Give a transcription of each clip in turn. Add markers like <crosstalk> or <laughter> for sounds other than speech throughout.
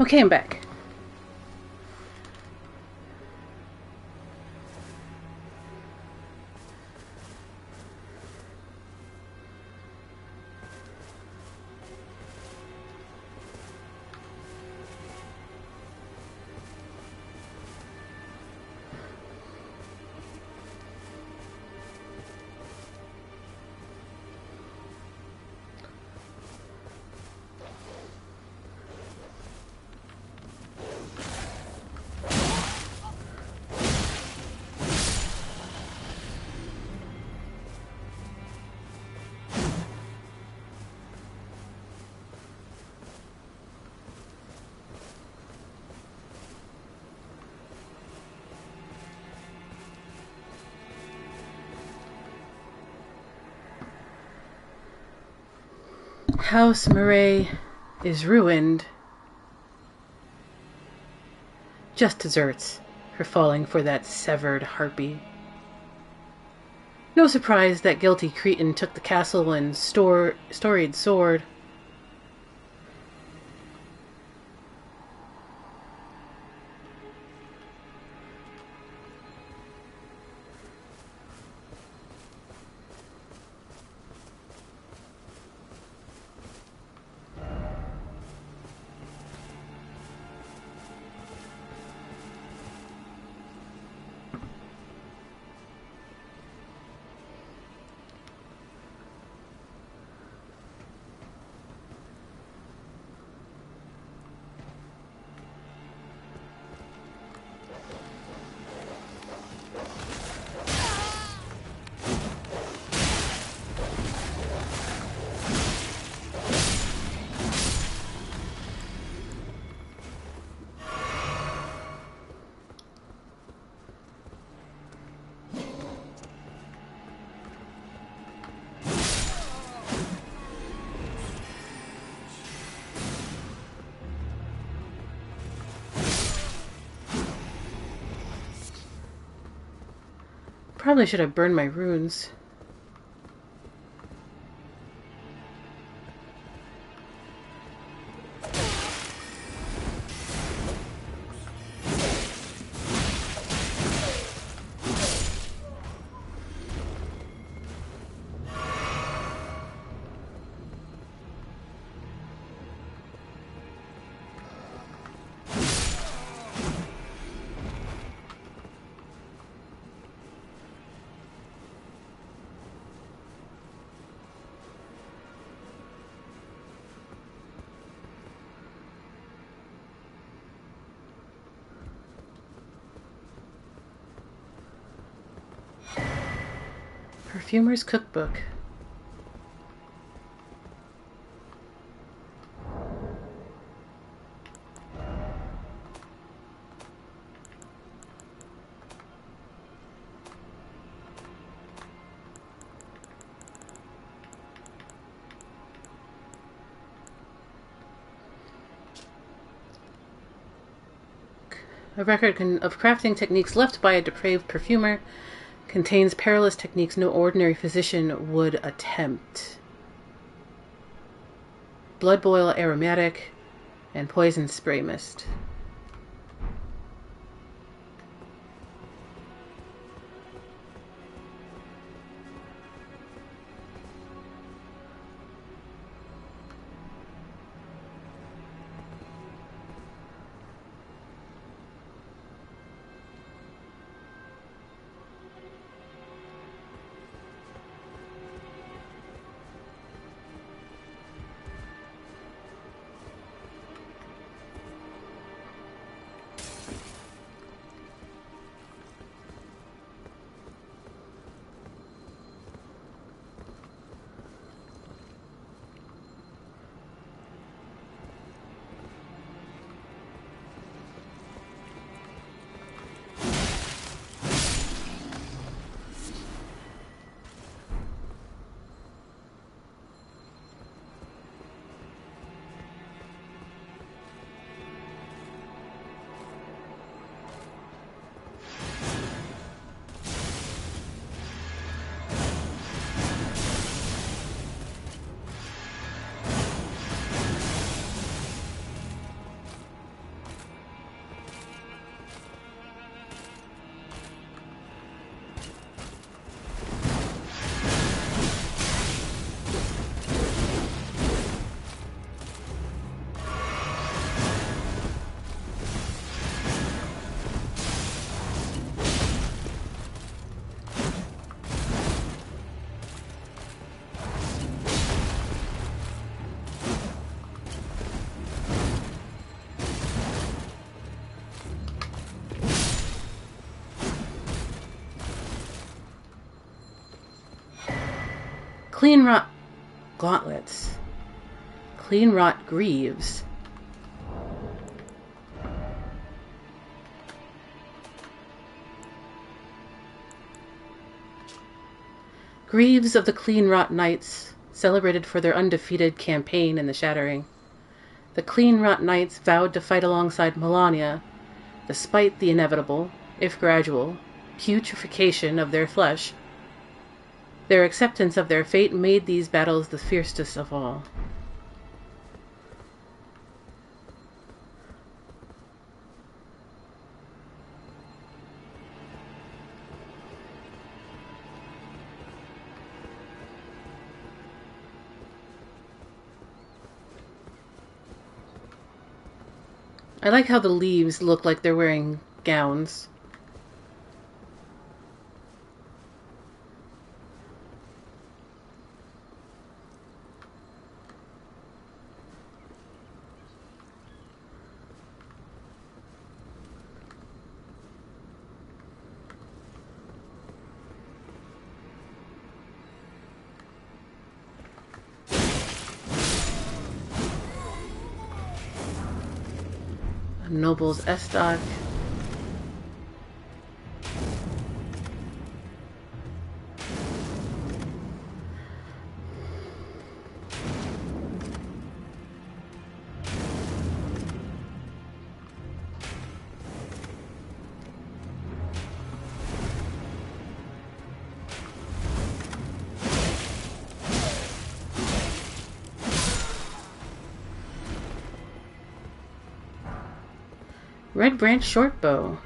Okay, I'm back. House Marais is ruined. Just deserts for falling for that severed harpy. No surprise that guilty Cretan took the castle and storied sword. Probably should have burned my runes. Perfumer's Cookbook. A record of crafting techniques left by a depraved perfumer contains perilous techniques no ordinary physician would attempt. Blood boil aromatic and poison spray mist. Cleanrot gauntlets. Cleanrot greaves. Greaves of the Cleanrot Knights, celebrated for their undefeated campaign in the Shattering. The Cleanrot Knights vowed to fight alongside Malenia, despite the inevitable, if gradual, putrefaction of their flesh. Their acceptance of their fate made these battles the fiercest of all. I like how the leaves look like they're wearing gowns. Noble's Estoc. Red Branch Shortbow.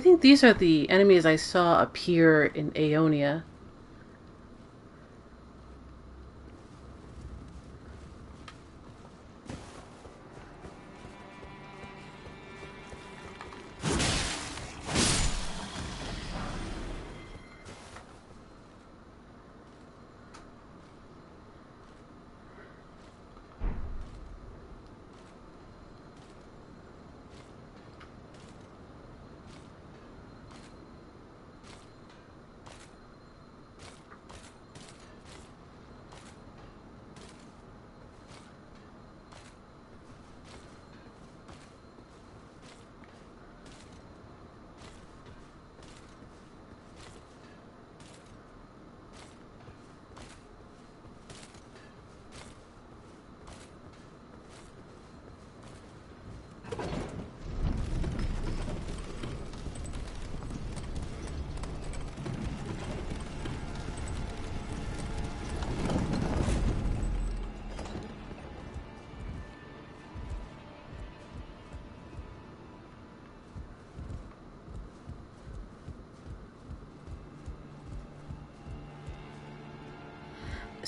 I think these are the enemies I saw appear in Aeonia.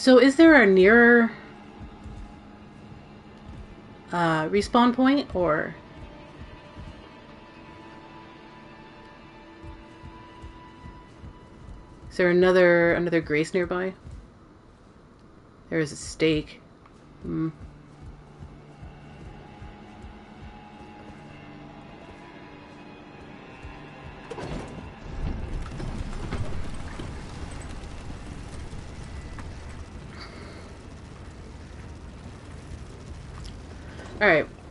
So is there a nearer uh, respawn point or is there another another grace nearby? There is a stake. Hmm.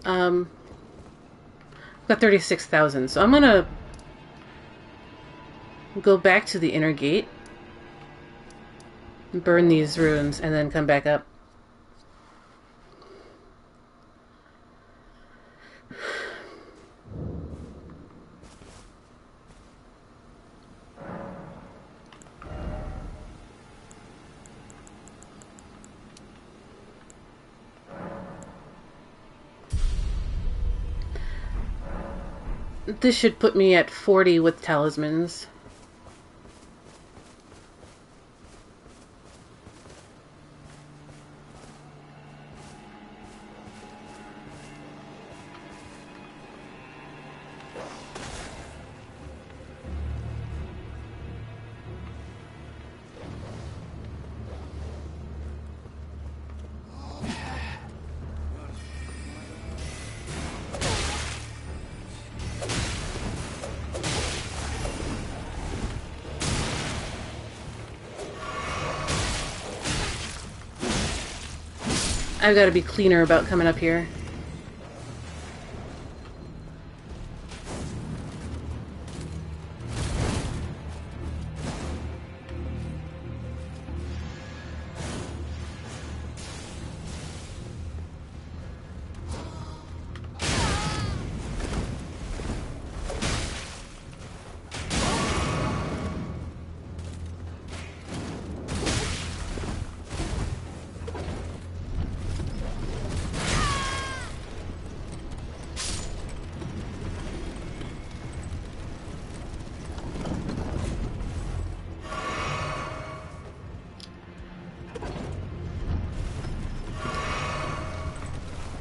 Um, got 36,000, so I'm gonna go back to the inner gate, burn these runes, and then come back up. This should put me at 40 with talismans. I've got to be cleaner about coming up here.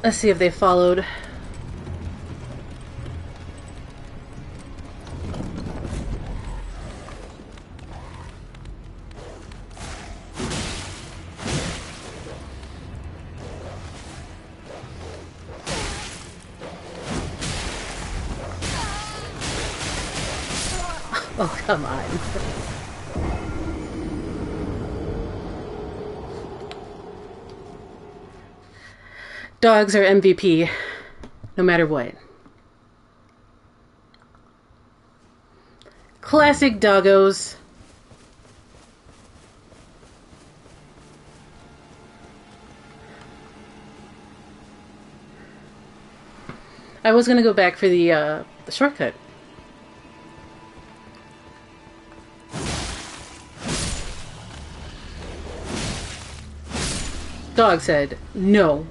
Let's see if they followed. <laughs> Oh, come on. Dogs are MVP, no matter what. Classic doggos. I was gonna go back for the uh, the shortcut. Dog said no.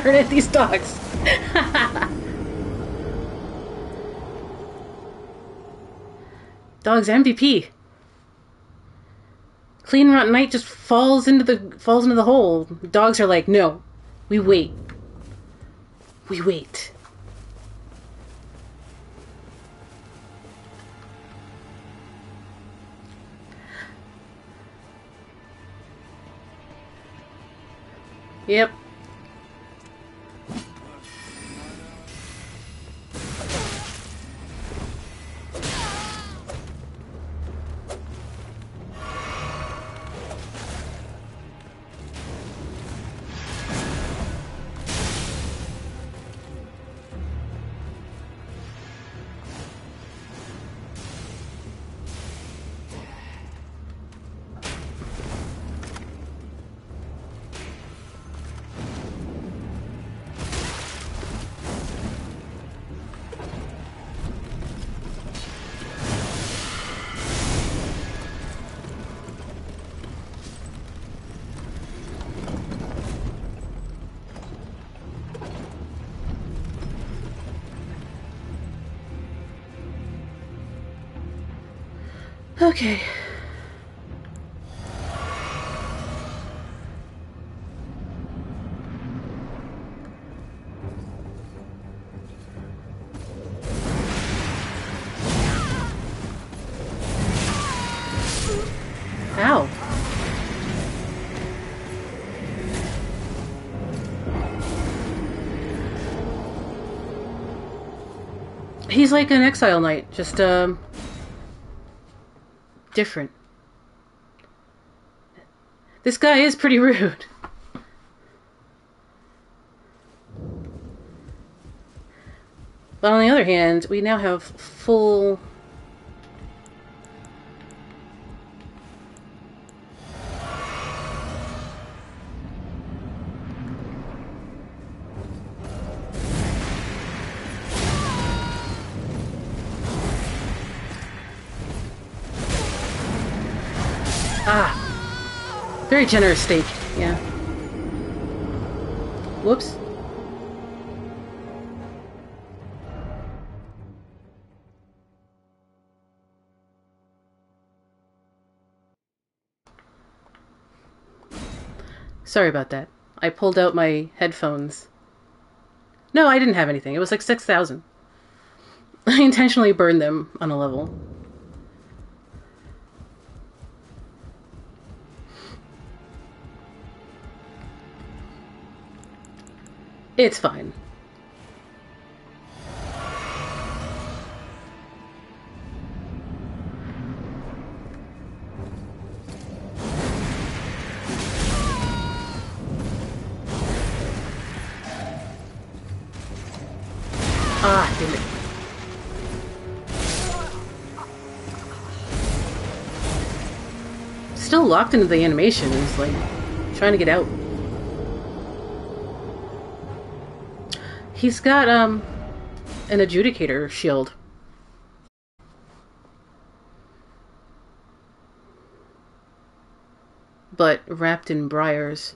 Darn it, these dogs. Dogs MVP. Clean Rotten Knight just falls into the falls into the hole. Dogs are like, no, we wait. We wait. Yep. Okay. He's like an exile knight, just um different. This guy is pretty <laughs> rude. But on the other hand, we now have full Very generous stake, yeah. Whoops. Sorry about that. I pulled out my headphones. No, I didn't have anything. It was like 6,000. <laughs> I intentionally burned them on a level. It's fine. Ah, damn it. Still locked into the animation. It's like trying to get out. He's got um an adjudicator shield. But wrapped in briars.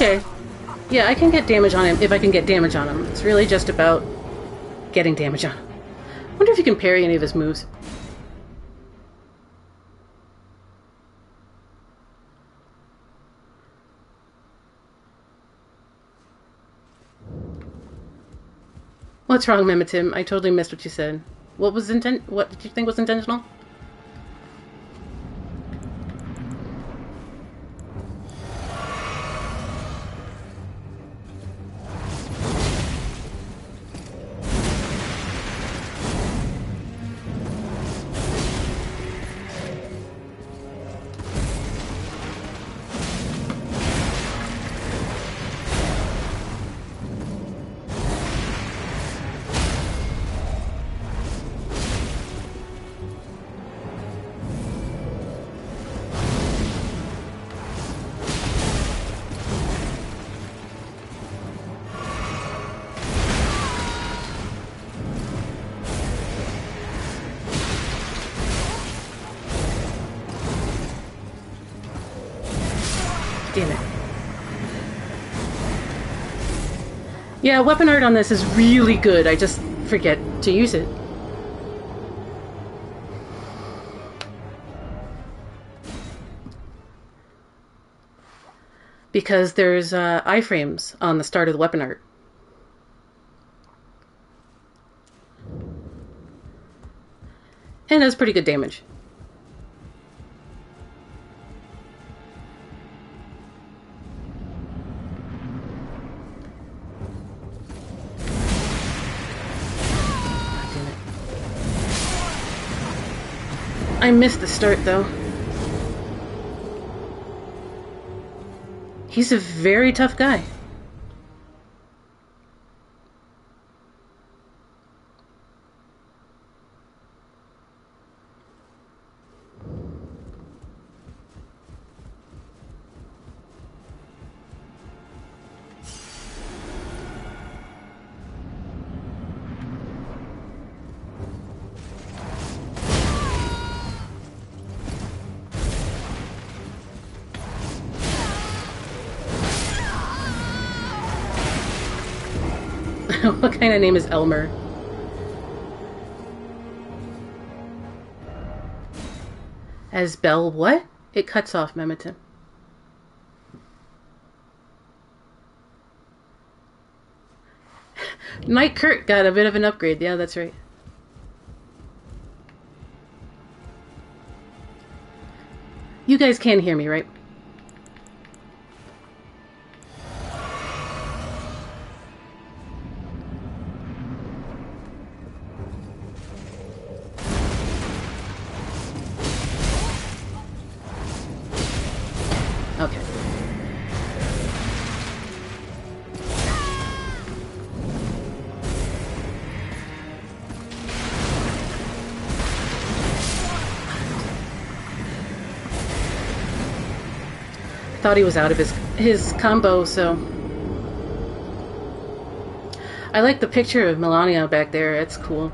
Okay. Yeah, I can get damage on him if I can get damage on him. It's really just about getting damage on him. wonder if you can parry any of his moves. What's wrong, Mimitim? I totally missed what you said. What was intent? What did you think was intentional? Damn it. Yeah, weapon art on this is really good. I just forget to use it. Because there's uh, iframes on the start of the weapon art. And does pretty good damage. I missed the start, though. He's a very tough guy. What kind of name is Elmer? As Bell what? It cuts off, Memeton. <laughs> Knight Kurt got a bit of an upgrade. Yeah, that's right. You guys can hear me, right? Thought he was out of his his combo, so I like the picture of Malenia back there. It's cool.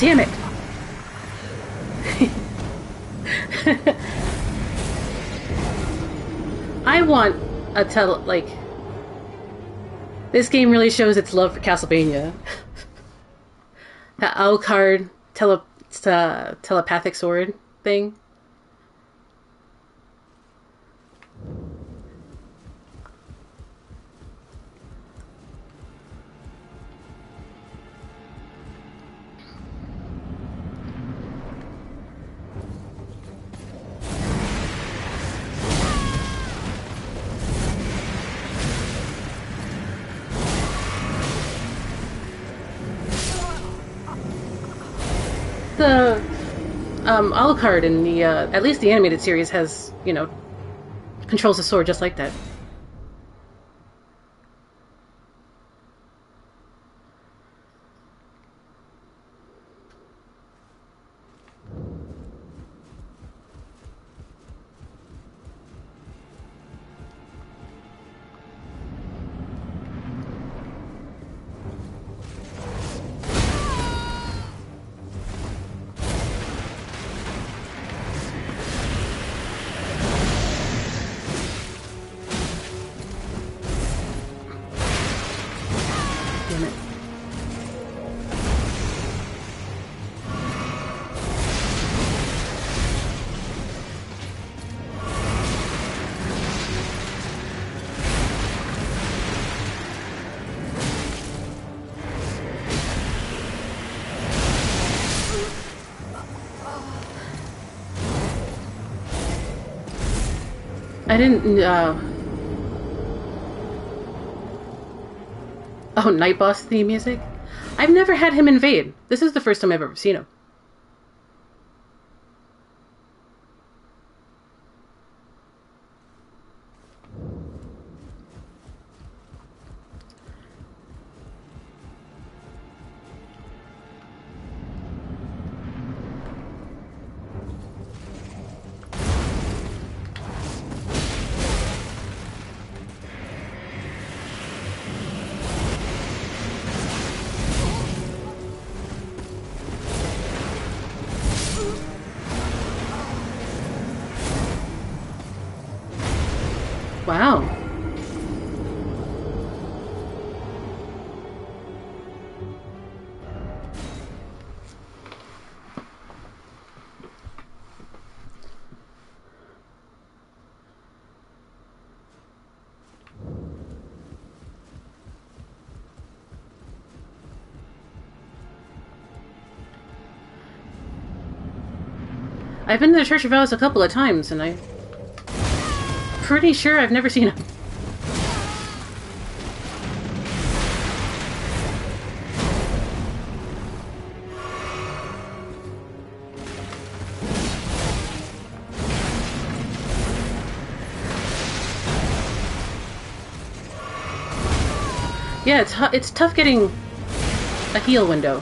Damn it! <laughs> I want a tele like this game really shows its love for Castlevania. <laughs> the Alucard tele uh, telepathic sword thing. The um, Alucard in the uh, at least the animated series has you know controls the sword just like that. Didn't. Uh... Oh, Night Boss theme music? I've never had him invade. This is the first time I've ever seen him. I've been to the Church of Vows a couple of times, and I'm pretty sure I've never seen him. Yeah, it's it's tough getting a heal window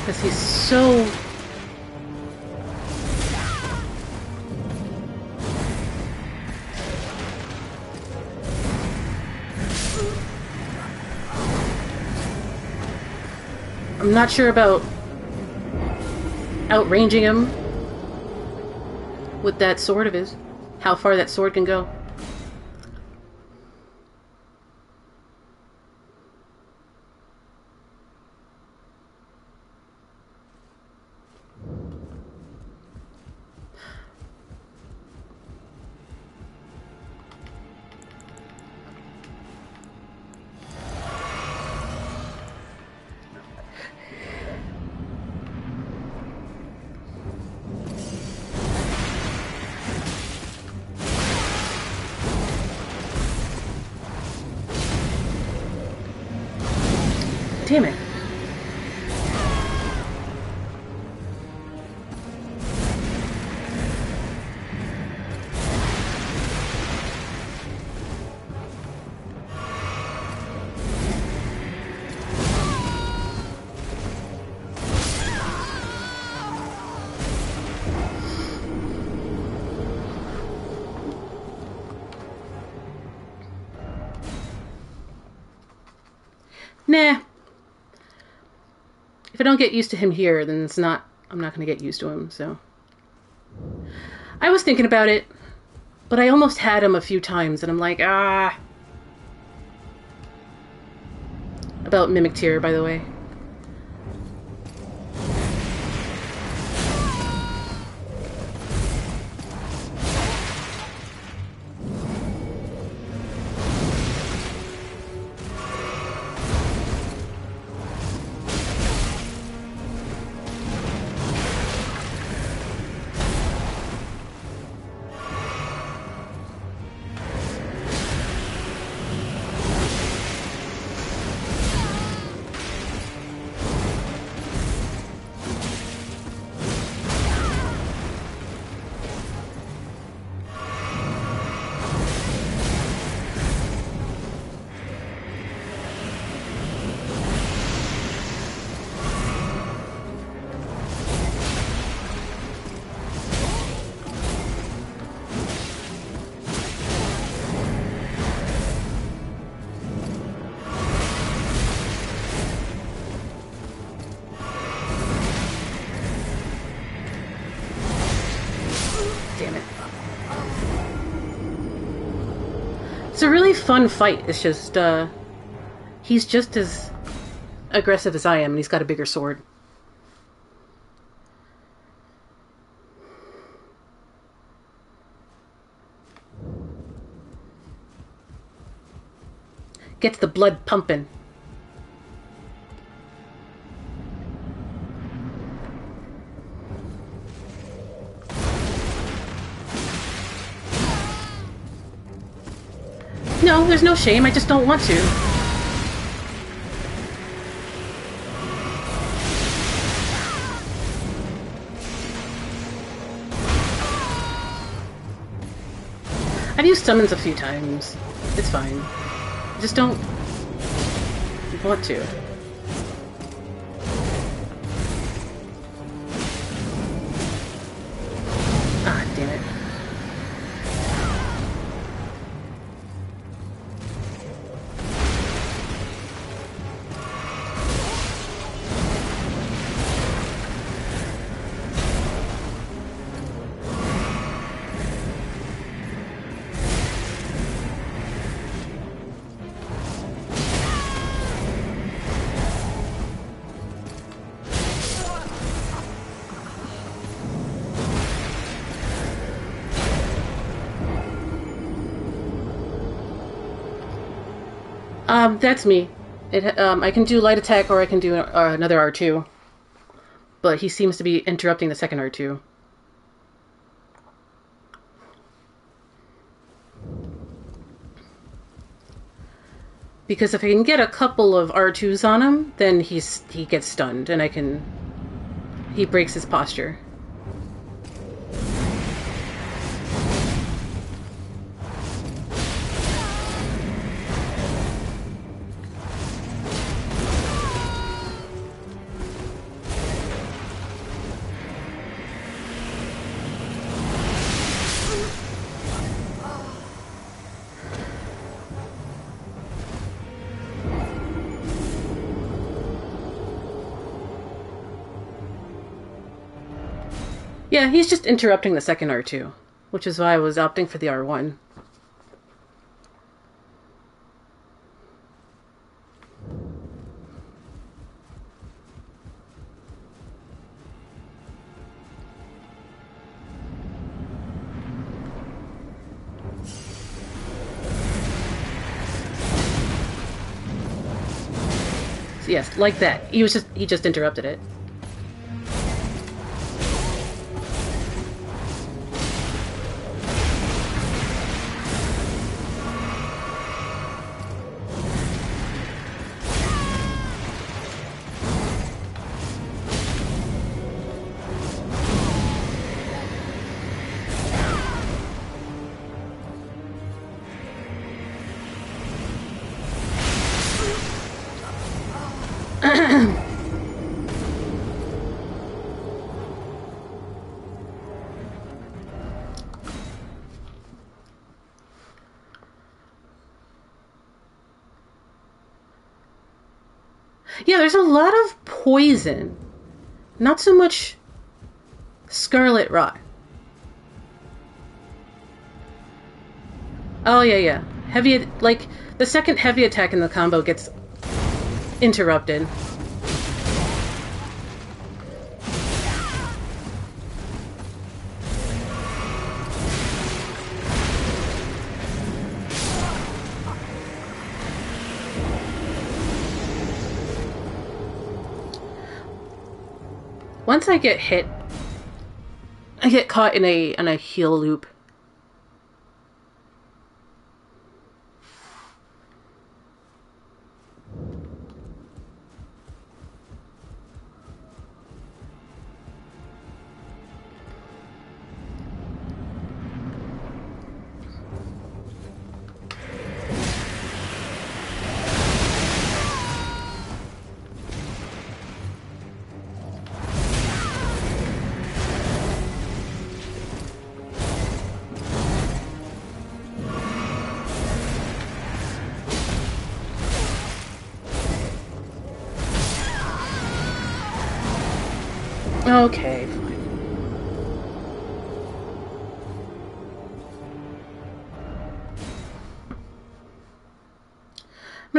because he's so I'm not sure about outranging him with that sword of his. How far that sword can go. Don't get used to him here, then it's not. I'm not going to get used to him, so. I was thinking about it, but I almost had him a few times, and I'm like, ah. About Mimic Tear, by the way. Fun fight. It's just, uh. He's just as aggressive as I am, and he's got a bigger sword. Gets the blood pumping. No, there's no shame. I just don't want to. I've used summons a few times. It's fine. I just don't want to. Um, that's me. It, um, I can do light attack or I can do uh, another R2. But he seems to be interrupting the second R2. Because if I can get a couple of R2s on him, then he's he gets stunned and I can he breaks his posture. Yeah, he's just interrupting the second R2, which is why I was opting for the R1. Yes, like that. He was just he just interrupted it. Poison. Not so much scarlet rot. Oh yeah, yeah. Heavy like the second heavy attack in the combo gets interrupted. Once I get hit, I get caught in a in a heal loop.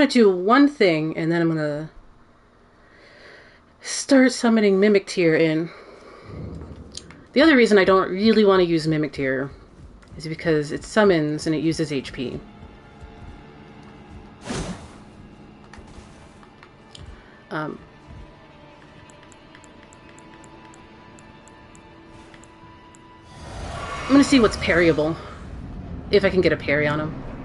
I'm gonna do one thing and then I'm gonna start summoning Mimic Tear in. The other reason I don't really want to use Mimic Tear is because it summons and it uses HP. Um, I'm gonna see what's parryable. If I can get a parry on him.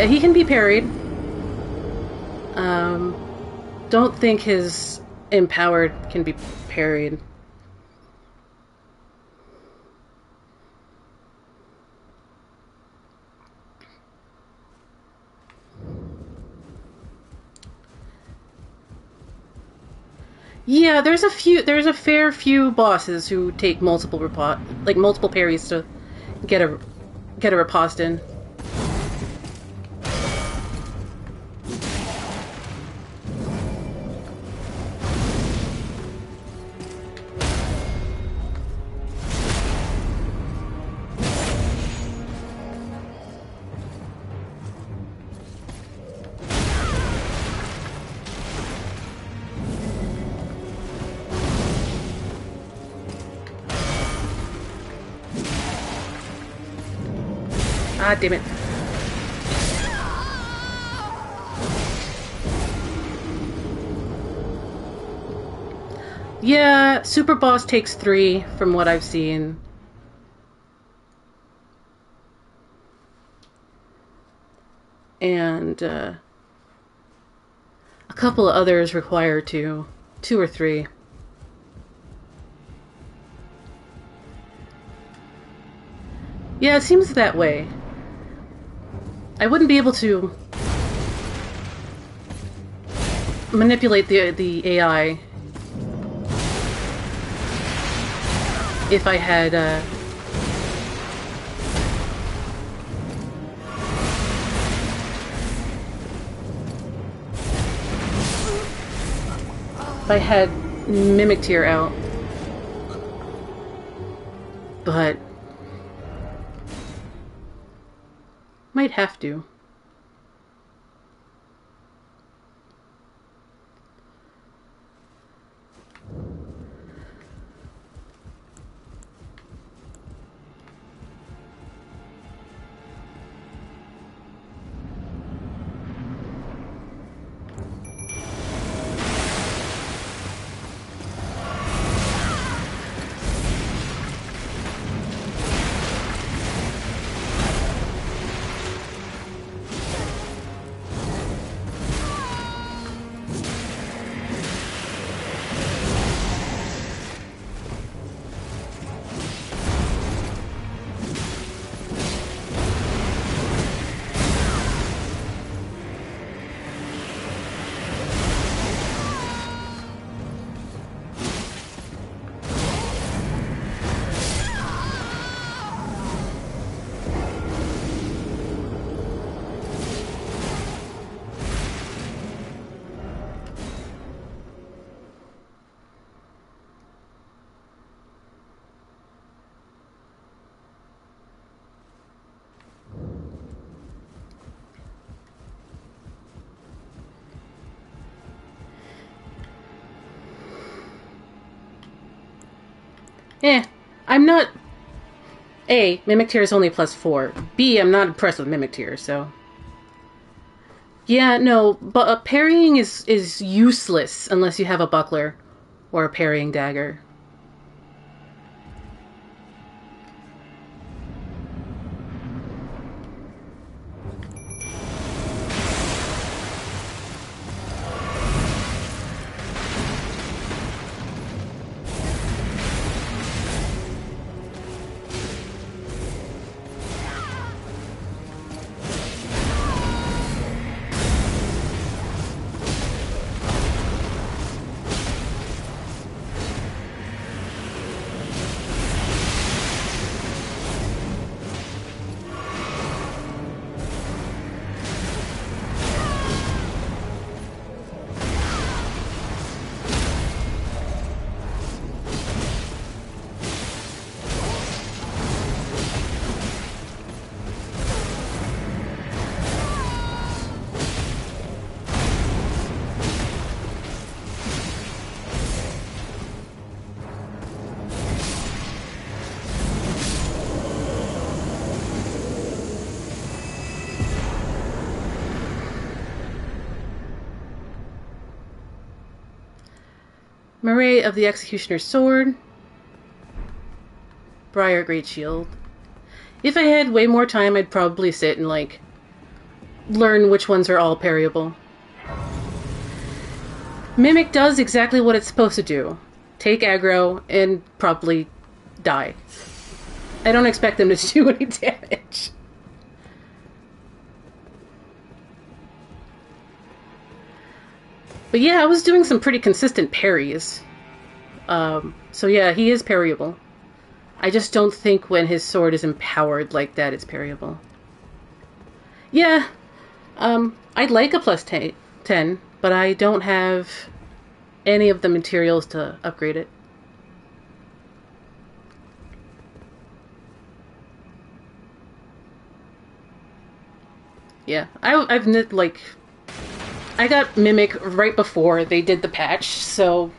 Yeah, he can be parried. Um, don't think his empowered can be parried. Yeah, there's a few. There's a fair few bosses who take multiple repo- like multiple parries to get a get a riposte in. Ah, damn it. Yeah, Super Boss takes three from what I've seen. And uh, a couple of others require two, two or three. Yeah, it seems that way. I wouldn't be able to manipulate the the AI if I had uh, if I had Mimic Tear out. But might have to. I'm not. A, Mimic Tear is only plus four. B, I'm not impressed with Mimic Tear, so. Yeah, no, but uh, parrying is is useless unless you have a buckler or a parrying dagger. Marais of the Executioner's Sword. Briar Great Shield. If I had way more time, I'd probably sit and, like, learn which ones are all parryable. Mimic does exactly what it's supposed to do take aggro and probably die. I don't expect them to <laughs> do any damage. But yeah, I was doing some pretty consistent parries. Um, so yeah, he is parryable. I just don't think when his sword is empowered like that, it's parryable. Yeah, um, I'd like a plus 10, but I don't have any of the materials to upgrade it. Yeah, I, I've knit like I got Mimic right before they did the patch, so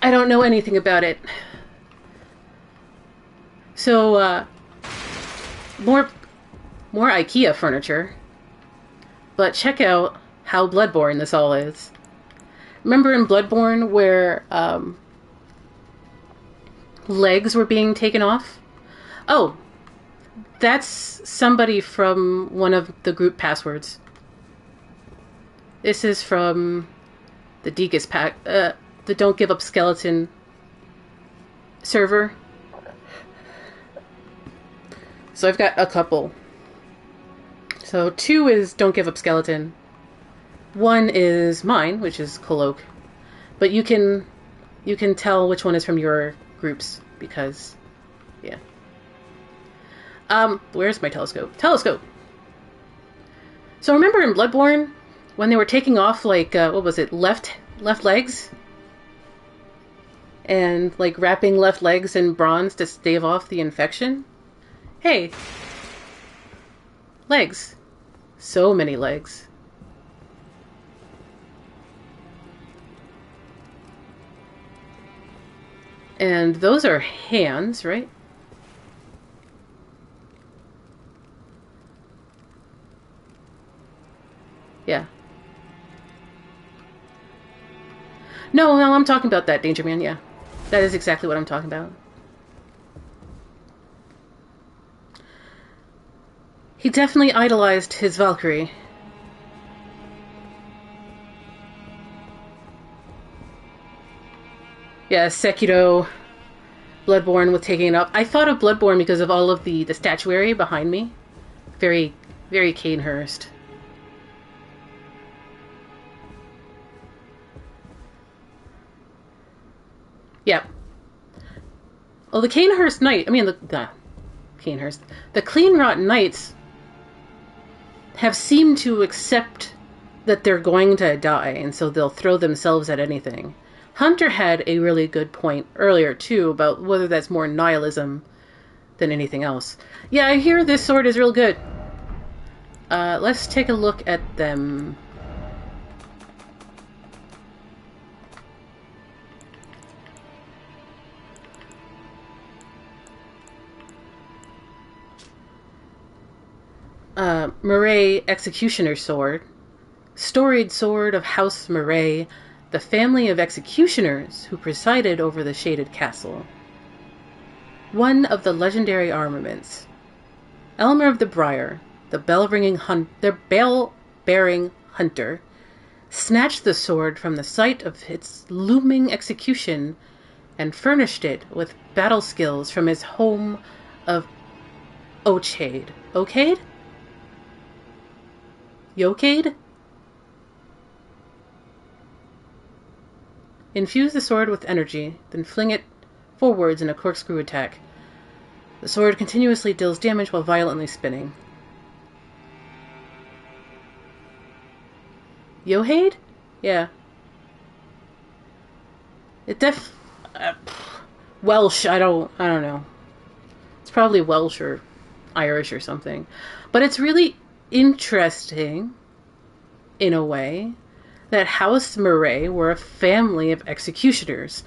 I don't know anything about it. So, uh, more more IKEA furniture. But check out how Bloodborne this all is. Remember in Bloodborne where um, legs were being taken off? Oh, that's somebody from one of the group passwords. This is from the Degus pack, uh, the Don't Give Up Skeleton server. So I've got a couple. So two is Don't Give Up Skeleton. One is mine, which is Coloque. But you can you can tell which one is from your groups because yeah. Um, where's my telescope? Telescope. So remember in Bloodborne when they were taking off like uh, what was it left left legs and like wrapping left legs in bronze to stave off the infection. Hey, legs, so many legs. And those are hands, right? Yeah. No, no, I'm talking about that, Danger Man, yeah. That is exactly what I'm talking about. He definitely idolized his Valkyrie. Yeah, Sekiro, Bloodborne with taking it up. I thought of Bloodborne because of all of the, the statuary behind me. Very, very Cainhurst. Yep. Well, the Cainhurst Knight, I mean, the, the Cainhurst, the Cleanrot Knights have seemed to accept that they're going to die, and so they'll throw themselves at anything. Hunter had a really good point earlier, too, about whether that's more nihilism than anything else. Yeah, I hear this sword is real good. Uh, let's take a look at them. Uh, Marais Executioner Sword. Storied Sword of House Marais the family of executioners who presided over the shaded castle. One of the legendary armaments. Elemer of the Briar, the bell-ringing hun- the bell-bearing hunter, snatched the sword from the site of its looming execution and furnished it with battle skills from his home of Ochade. Okade? Yokade? Infuse the sword with energy, then fling it forwards in a corkscrew attack. The sword continuously deals damage while violently spinning. Yohade? Yeah. It def. Uh, Welsh. I don't. I don't know. It's probably Welsh or Irish or something, but it's really interesting, in a way, that House Marais were a family of executioners.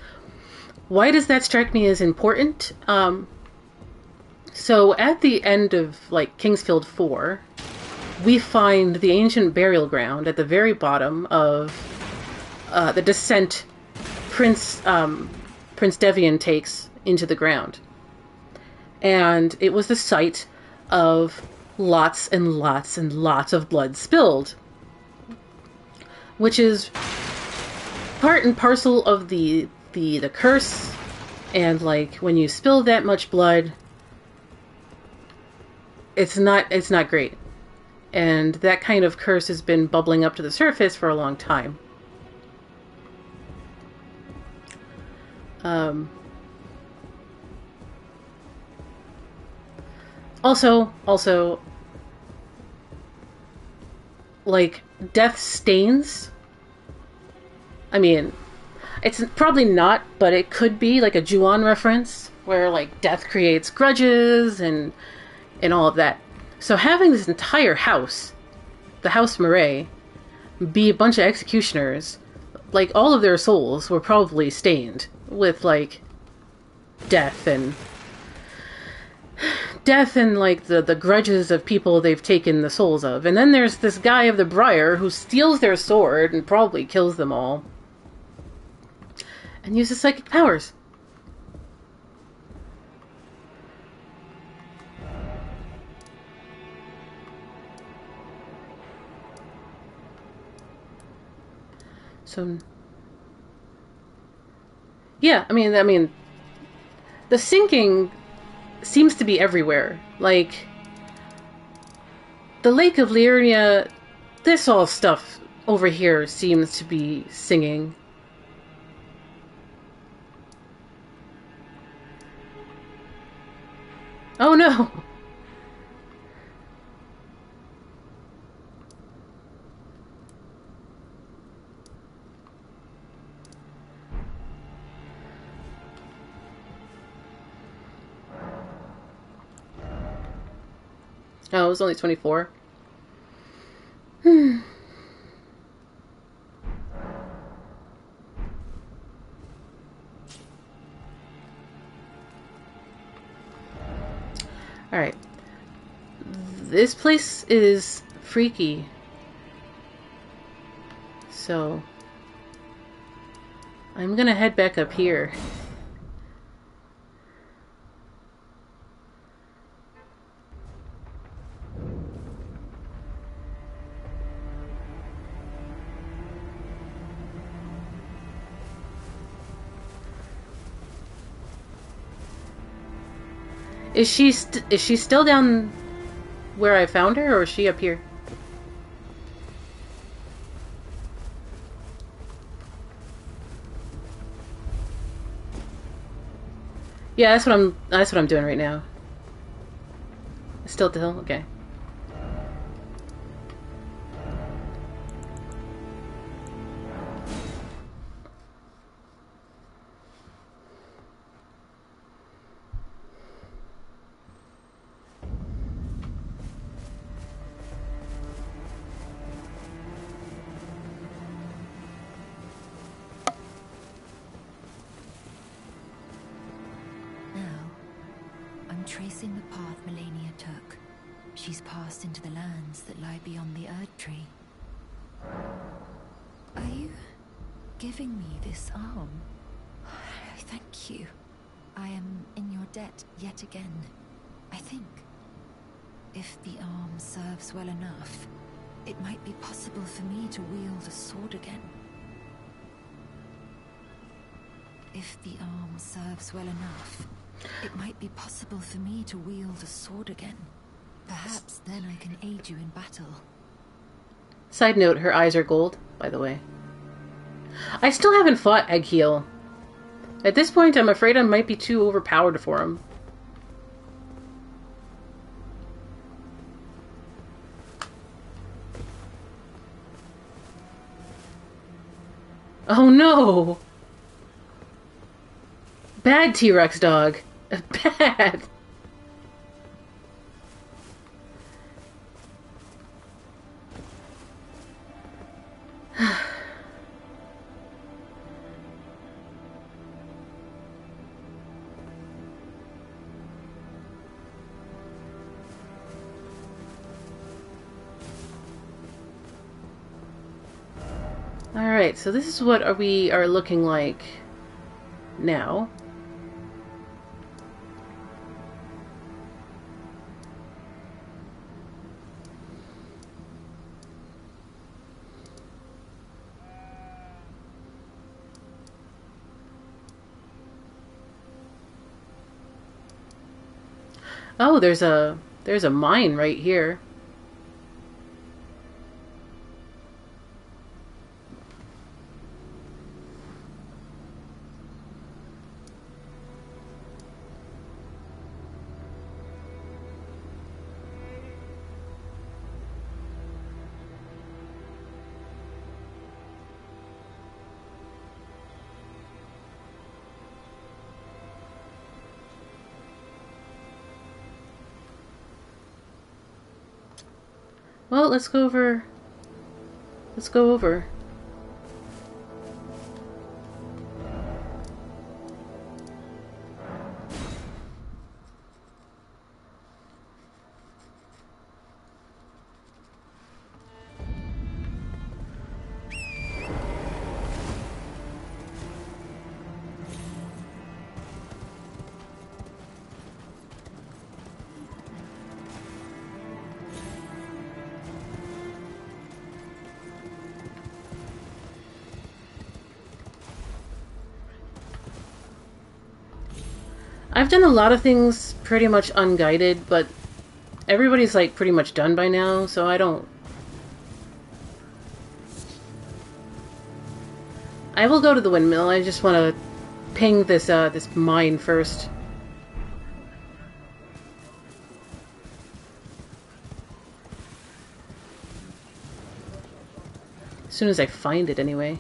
Why does that strike me as important? Um, so at the end of like King's Field 4, we find the ancient burial ground at the very bottom of uh, the descent Prince um, Prince Devian takes into the ground, and it was the site of lots and lots and lots of blood spilled which is part and parcel of the the the curse. And like when you spill that much blood it's not it's not great. And that kind of curse has been bubbling up to the surface for a long time. Um, also also like death stains. I mean, it's probably not, but it could be like a Ju-On reference where like death creates grudges and and all of that. So having this entire house, the House Marais, be a bunch of executioners, like all of their souls were probably stained with like death and death and like the the grudges of people they've taken the souls of. And then there's this guy of the Briar who steals their sword and probably kills them all. And uses psychic powers. So yeah, I mean, I mean, the sinking seems to be everywhere. Like the Lake of Liurnia, this all stuff over here seems to be singing. Oh no! Was only 24. <sighs> Hmm. Alright. This place is freaky. So, I'm gonna head back up here. Is she is she still down where I found her, or is she up here? Yeah, that's what I'm. That's what I'm doing right now. Still at. Okay. Aid you in battle. Side note: her eyes are gold. By the way, I still haven't fought Agheel. At this point, I'm afraid I might be too overpowered for him. Oh no! Bad T Rex dog. <laughs> Bad! Alright, so this is what we are looking like now. Oh, there's a there's a mine right here. Let's go over. Let's go over. I've done a lot of things pretty much unguided, but everybody's like pretty much done by now, so I don't. I will go to the windmill. I just want to ping this uh, this mine first. As soon as I find it, anyway.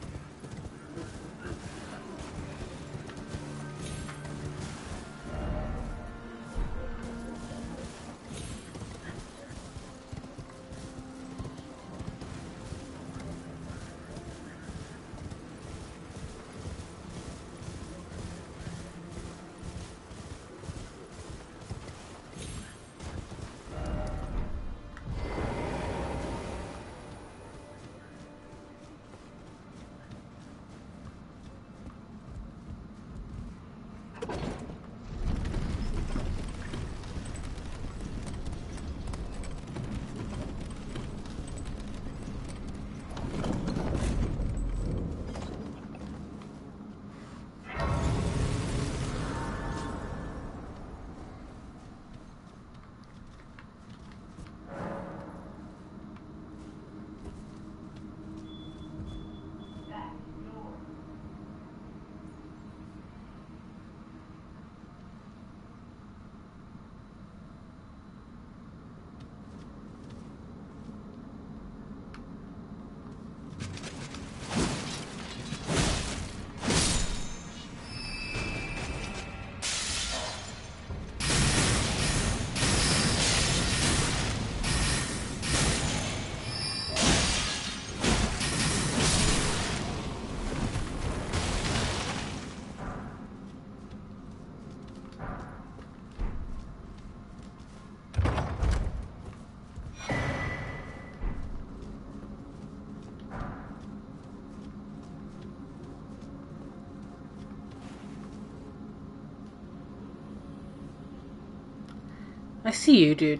See you, dude.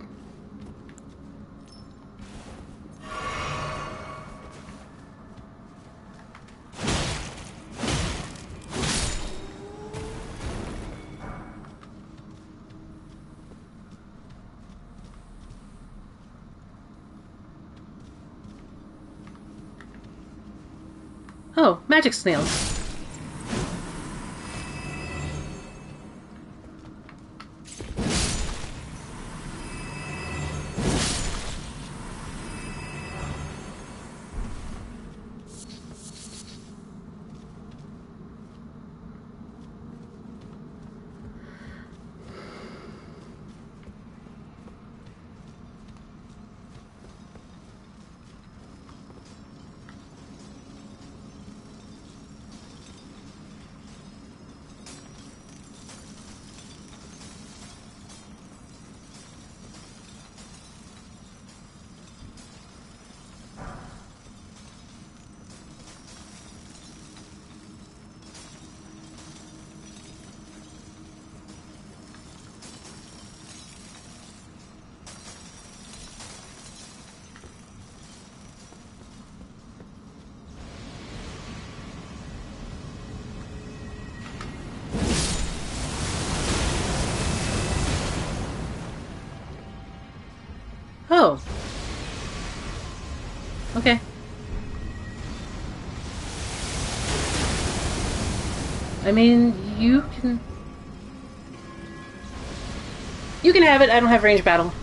Oh, magic snails. Oh. Okay. I mean, you can... You can have it, I don't have range battle.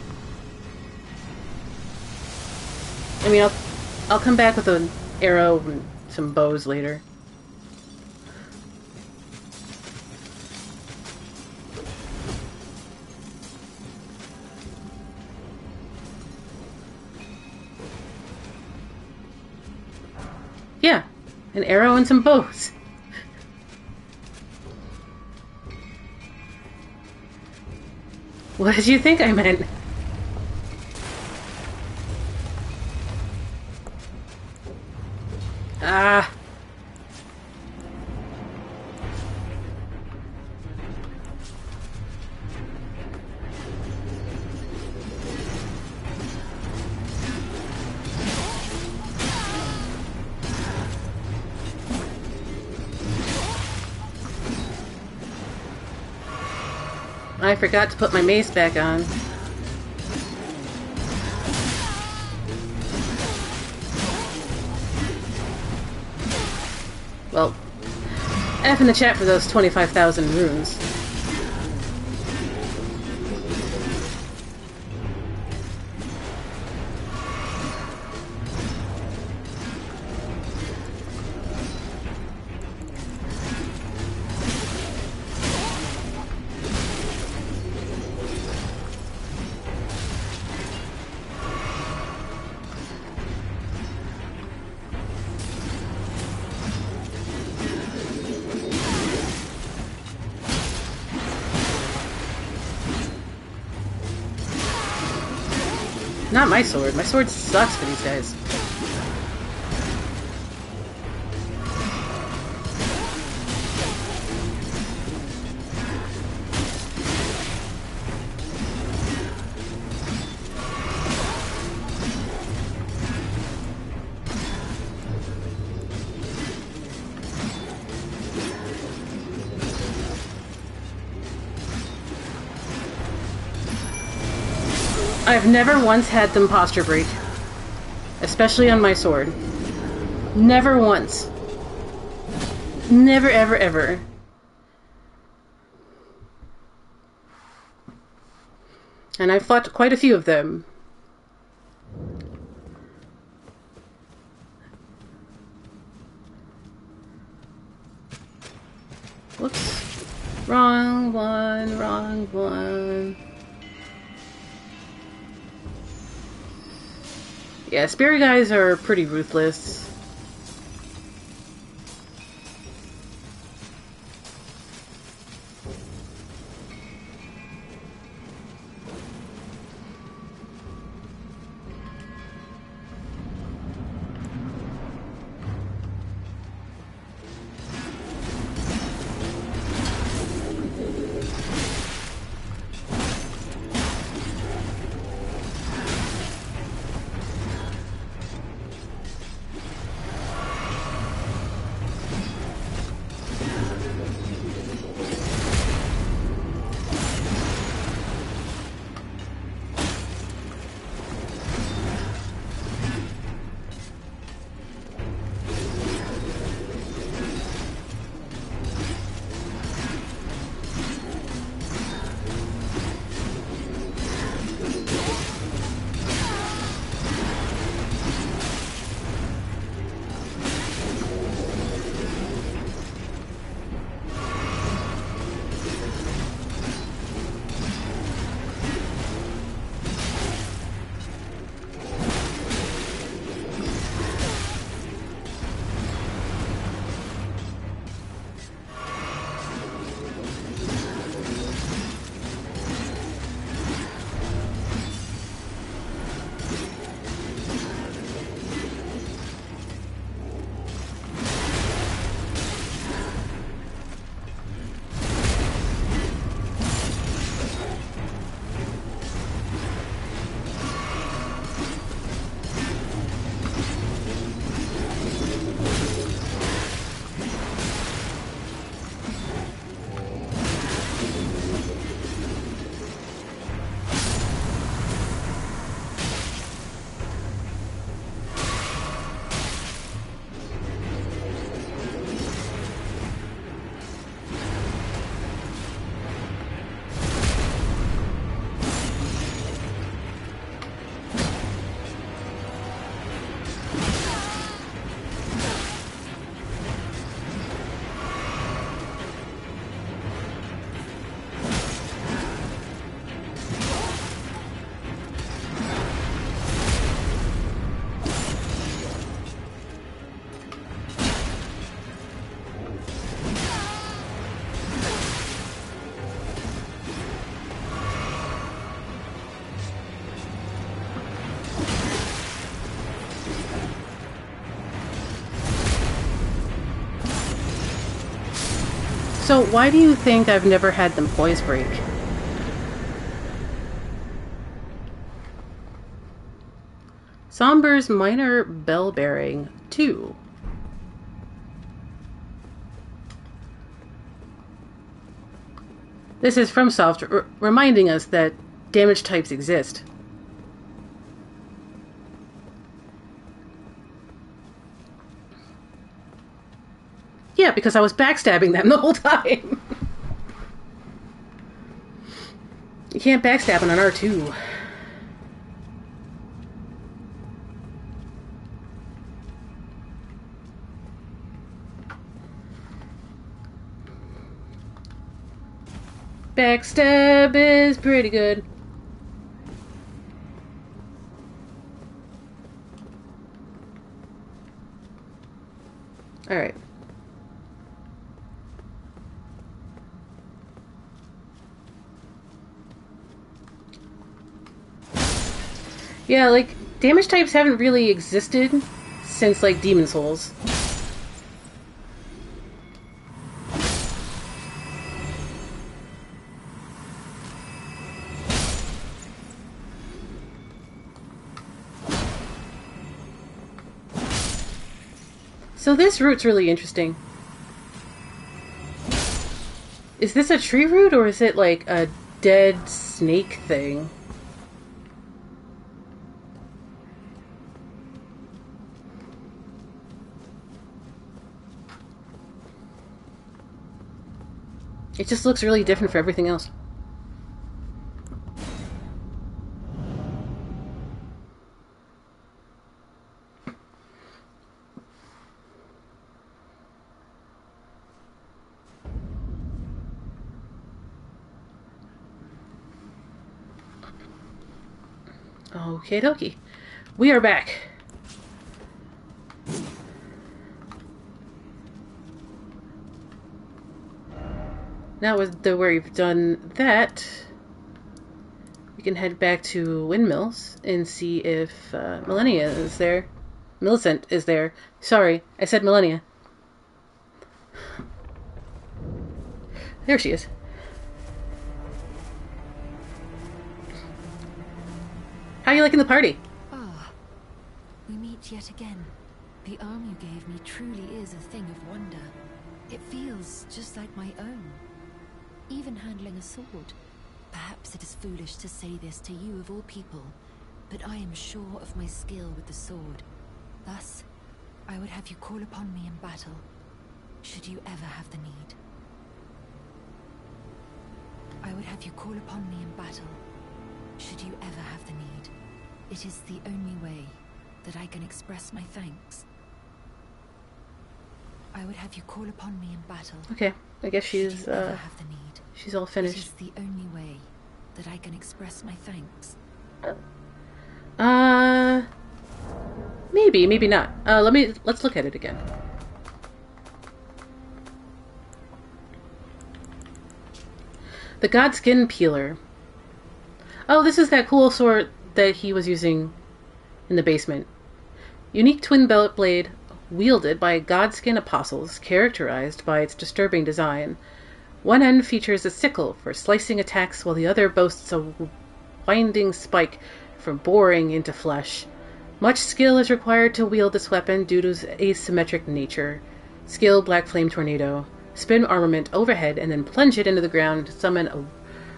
I mean, I'll, I'll come back with an arrow and some bows later. Yeah, an arrow and some bows. What did you think I meant? Forgot to put my mace back on. Well, F in the chat for those 25,000 runes. My sword. My sword sucks for these guys. I've never once had them posture break. Especially on my sword. Never once. Never, ever, ever. And I've fought quite a few of them. Spirit guys are pretty ruthless. So why do you think I've never had them poise break? Somber's Minor Bell Bearing 2. This is FromSoft r- reminding us that damage types exist. Yeah, because I was backstabbing them the whole time. you can't backstab on an R2. Backstab is pretty good. Alright. Yeah, like, damage types haven't really existed since, like, Demon Souls. So this route's really interesting. Is this a tree root or is it like a dead snake thing? It just looks really different for everything else. Okay dokie. We are back. Now with the where we've done that, we can head back to Windmills and see if uh, Malenia is there. Millicent is there. Sorry, I said Malenia. There she is. How are you liking the party? Ah, we meet yet again. The arm you gave me truly is a thing of wonder. It feels just like my own. Even handling a sword. Perhaps it is foolish to say this to you of all people, but I am sure of my skill with the sword. Thus, I would have you call upon me in battle, should you ever have the need. I would have you call upon me in battle, should you ever have the need. It is the only way that I can express my thanks. I would have you call upon me in battle. Okay, I guess she's uh, have the need. she's all finished. is the only way that I can express my thanks. Uh, maybe, maybe not. Uh, let me let's look at it again. The Godskin Peeler. Oh, this is that cool sword that he was using in the basement. Unique twin belt blade wielded by Godskin apostles, characterized by its disturbing design. One end features a sickle for slicing attacks, while the other boasts a winding spike for boring into flesh. Much skill is required to wield this weapon due to its asymmetric nature. Skill Black Flame Tornado. Spin armament overhead and then plunge it into the ground to summon a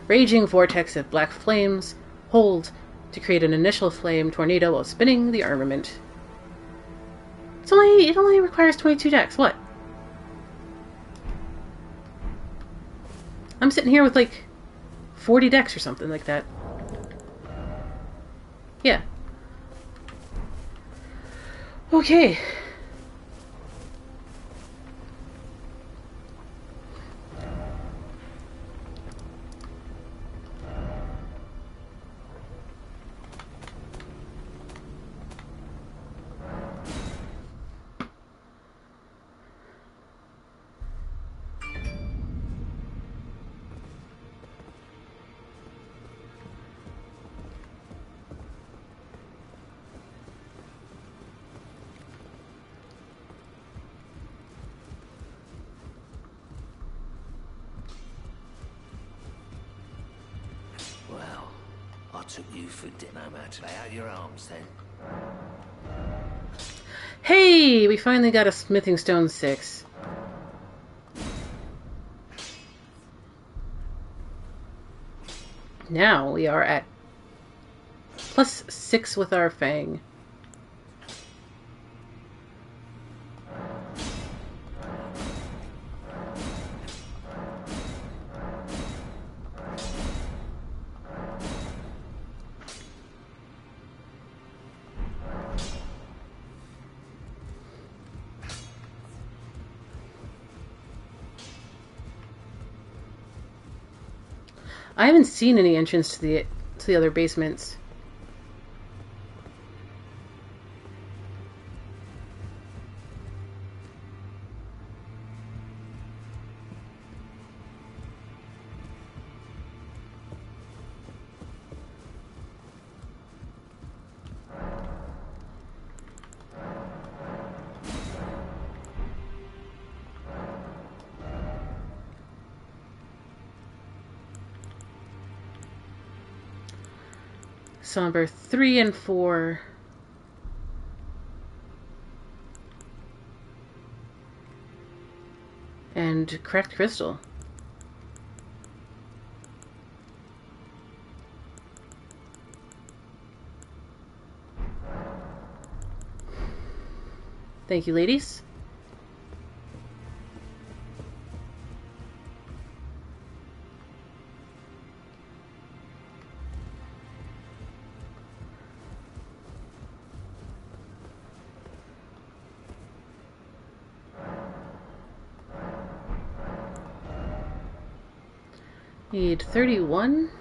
raging vortex of black flames. Hold to create an initial flame tornado while spinning the armament. It's only it only requires 22 dex. What? I'm sitting here with like 40 dex or something like that. Yeah. Okay. Your arms then. Hey, we finally got a smithing stone 6. Now we are at plus six with our Fang. I haven't seen any entrance to the to the other basements. So number three and four. And cracked crystal. Thank you, ladies. 31.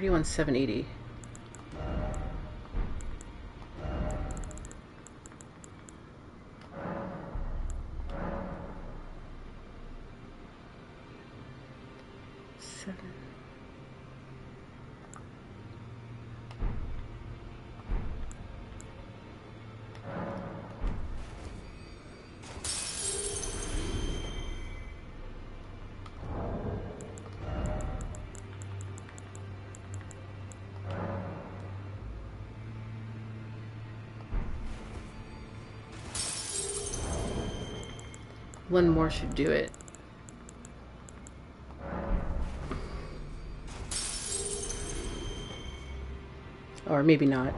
31,780. One more should do it. Or maybe not.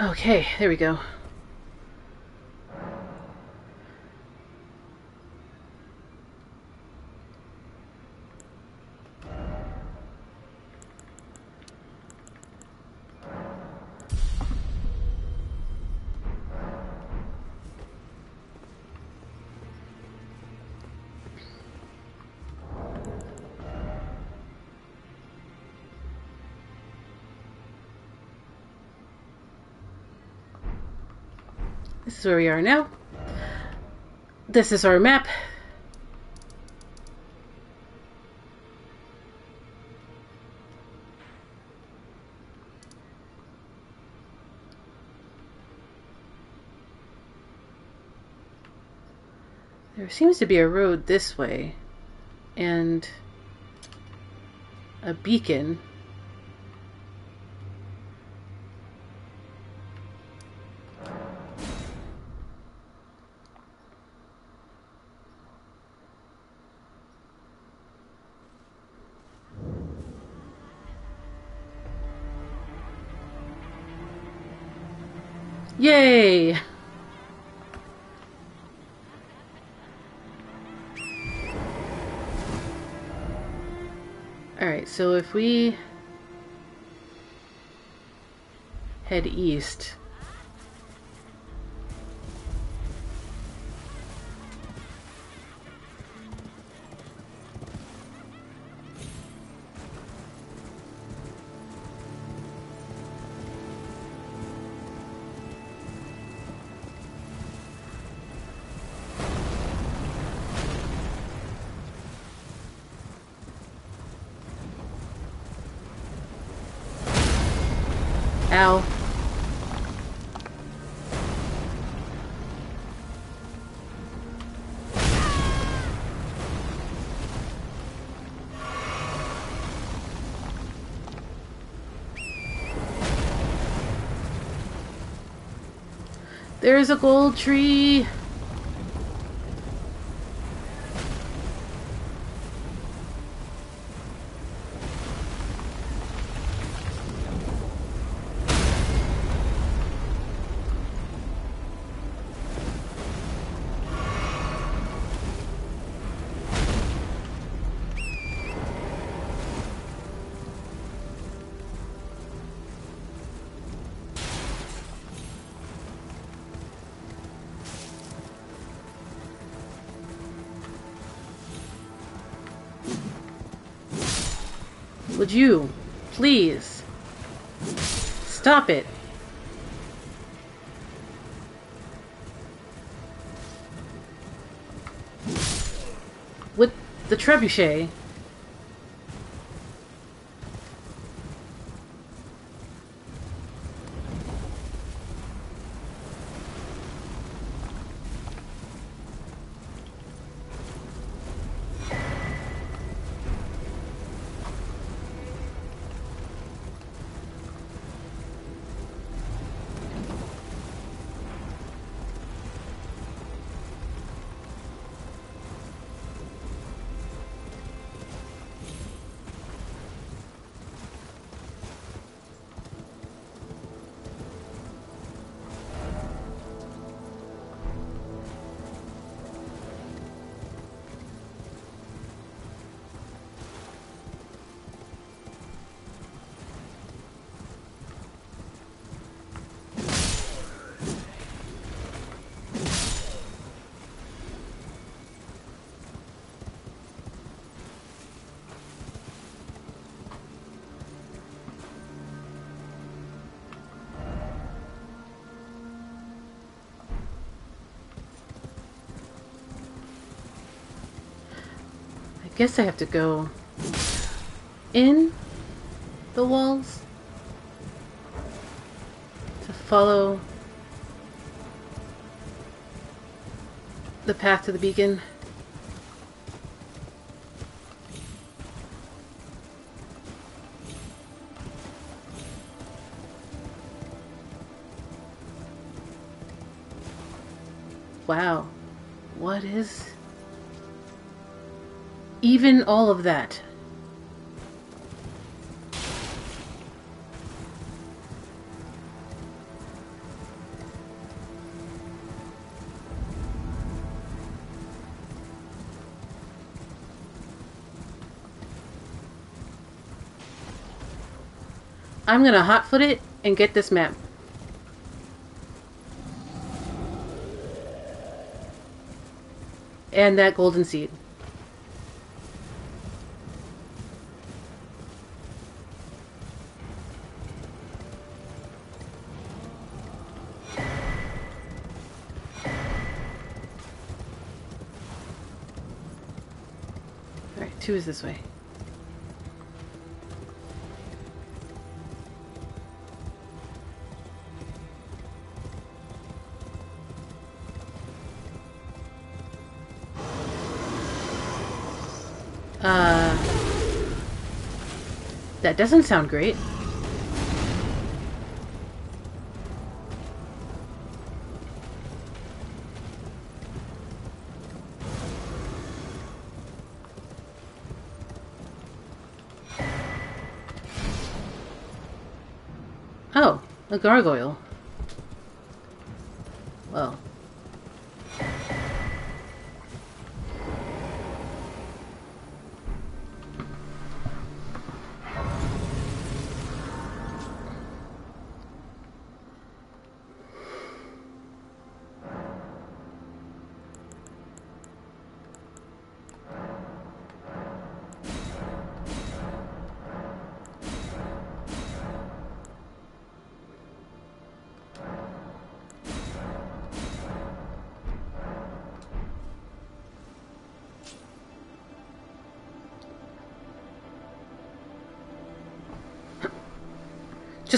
Okay, there we go. This is where we are now. This is our map. There seems to be a road this way and a beacon. We head east, There's a gold tree. Would you, please, stop it? With the trebuchet. Guess I have to go in the walls to follow the path to the beacon. Even all of that? I'm gonna hotfoot it and get this map. And that golden seed. Alright, two is this way. Uh, that doesn't sound great. A gargoyle.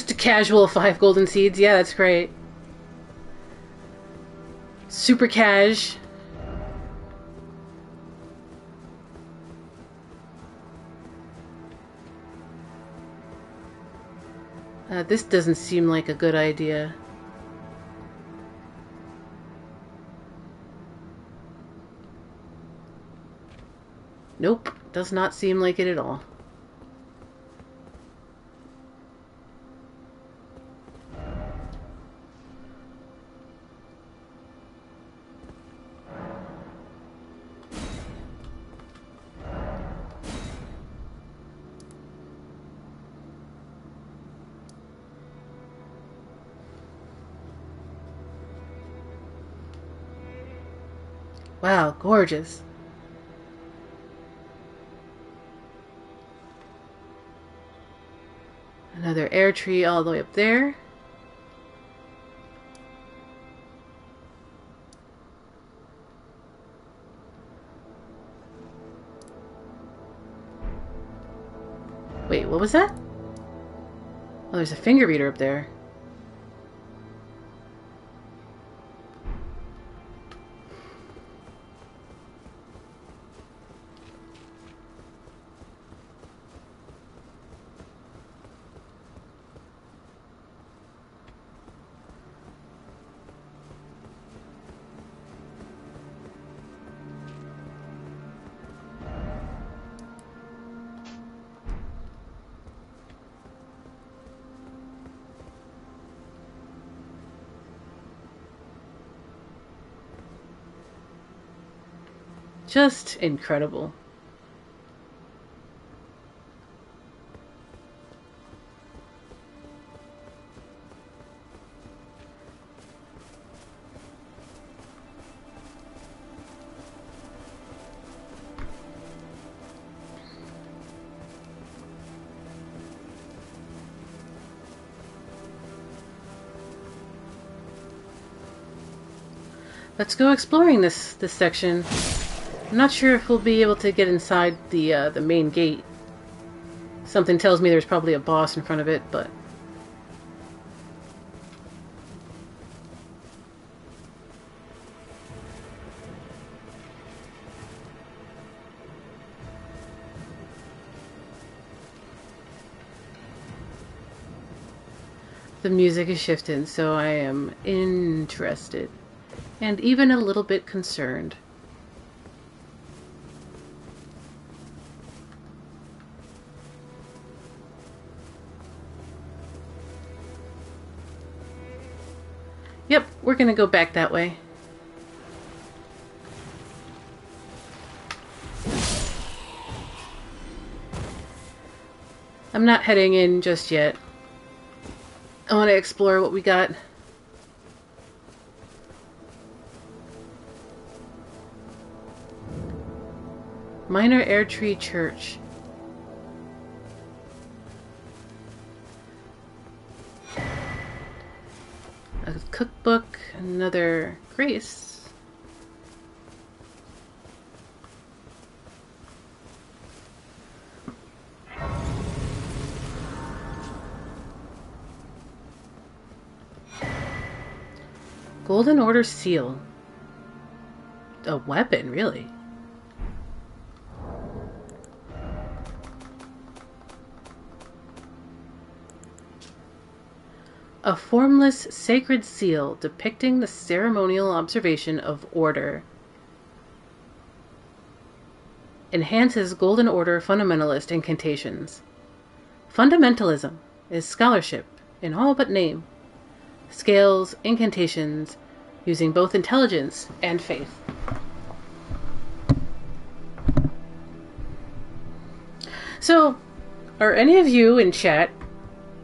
Just a casual five golden seeds. Yeah, that's great. Super cash. Uh, this doesn't seem like a good idea. Nope, does not seem like it at all. Another tree all the way up there. Wait, what was that? Oh, there's a finger reader up there. Just incredible. Let's go exploring this this section. I'm not sure if we'll be able to get inside the uh, the main gate. Something tells me there's probably a boss in front of it, but the music is shifting, so I am interested and even a little bit concerned. We're gonna go back that way. I'm not heading in just yet. I want to explore what we got. Minor Erdtree Church. Another grace. Golden Order seal. A weapon, really. A formless sacred seal depicting the ceremonial observation of order. Enhances Golden Order fundamentalist incantations. Fundamentalism is scholarship in all but name. Scales incantations using both intelligence and faith. So, are any of you in chat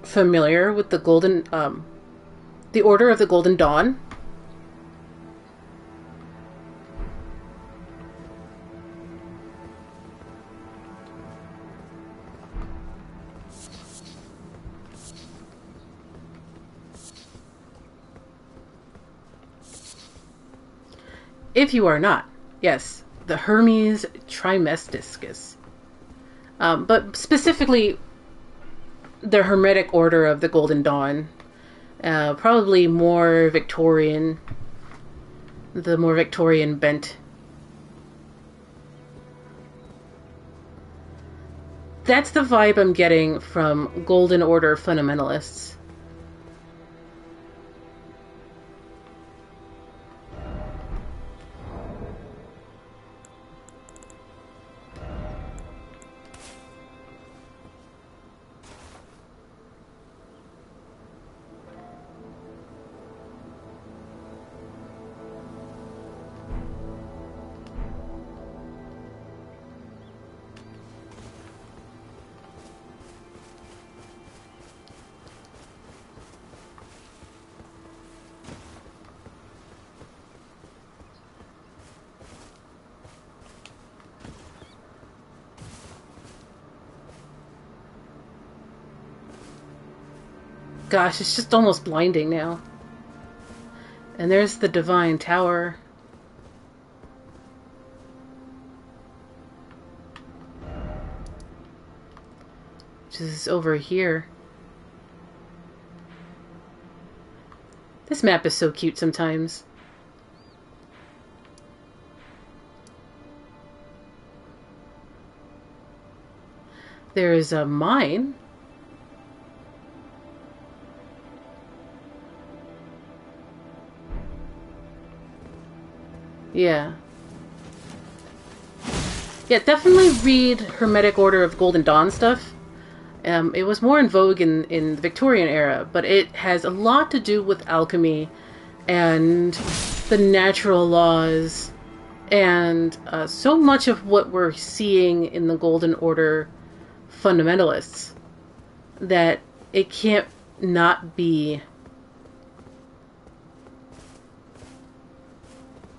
familiar with the Golden, um, the Order of the Golden Dawn? If you are not, yes, the Hermes Trismegistus. Um, but specifically, the Hermetic Order of the Golden Dawn. Uh, probably more Victorian, the more Victorian bent. That's the vibe I'm getting from Golden Order fundamentalists. Gosh, it's just almost blinding now. And there's the Divine Tower. Which is over here. This map is so cute sometimes. There is a mine. Yeah. Yeah, definitely read Hermetic Order of Golden Dawn stuff. Um, it was more in vogue in, in the Victorian era, but it has a lot to do with alchemy and the natural laws and uh, so much of what we're seeing in the Golden Order fundamentalists that it can't not be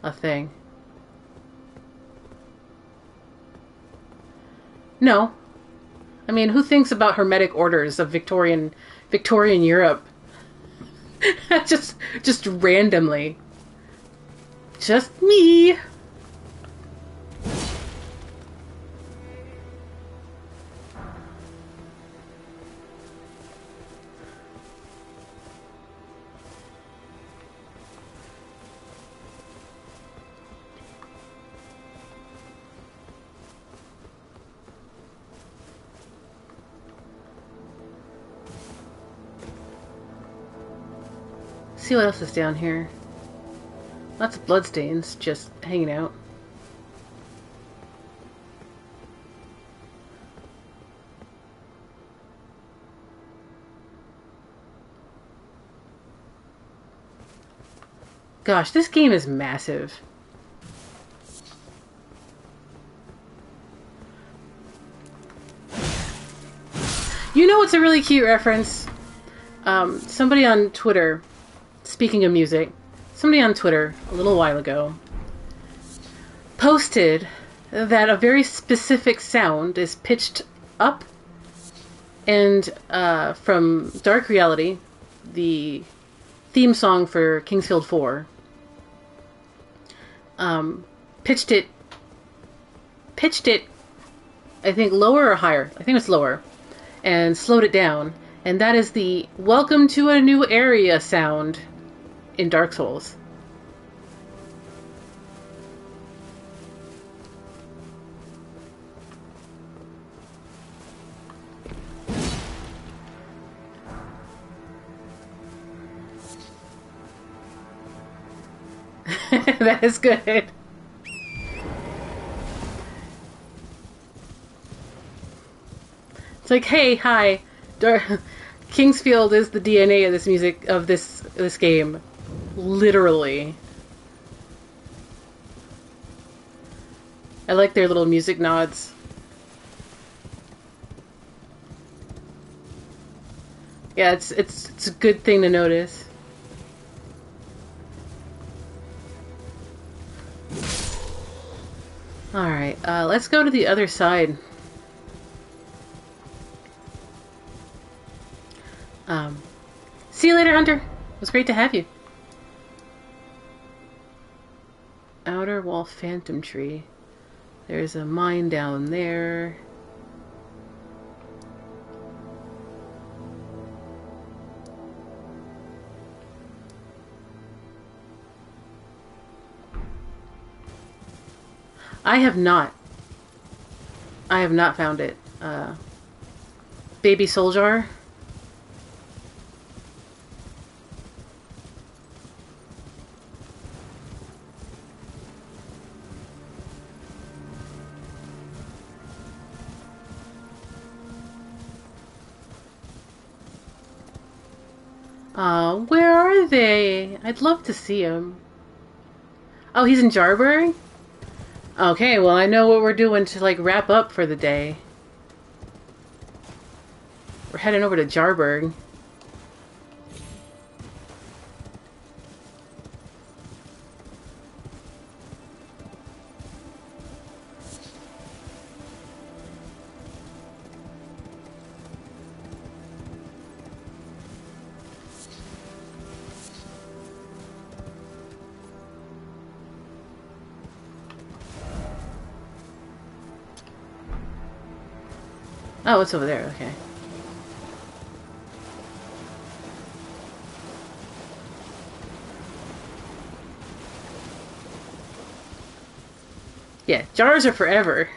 a thing. No. I mean, who thinks about hermetic orders of Victorian Victorian Europe? <laughs> just just randomly. Just me. See what else is down here. Lots of bloodstains just hanging out. Gosh, this game is massive. You know what's a really cute reference? Um, somebody on Twitter speaking of music, somebody on Twitter a little while ago posted that a very specific sound is pitched up and uh, from Dark Reality, the theme song for King's Field 4, um, pitched it, pitched it, I think lower or higher. I think it's lower, and slowed it down. And that is the "Welcome to a New Area" sound in Dark Souls. <laughs> that is good. It's like, hey, hi, Dar- <laughs> King's Field is the DNA of this music of this this game. Literally. I like their little music nods. Yeah, it's it's it's a good thing to notice. Alright, uh, let's go to the other side. Um, see you later, Hunter. It was great to have you. outer wall phantom tree. There's a mine down there. I have not. I have not found it. Uh, baby Soljar. Uh, where are they? I'd love to see him. Oh, he's in Jarburg? Okay, well, I know what we're doing to, like, wrap up for the day. We're heading over to Jarburg. Oh, it's over there, okay. Yeah, jars are forever.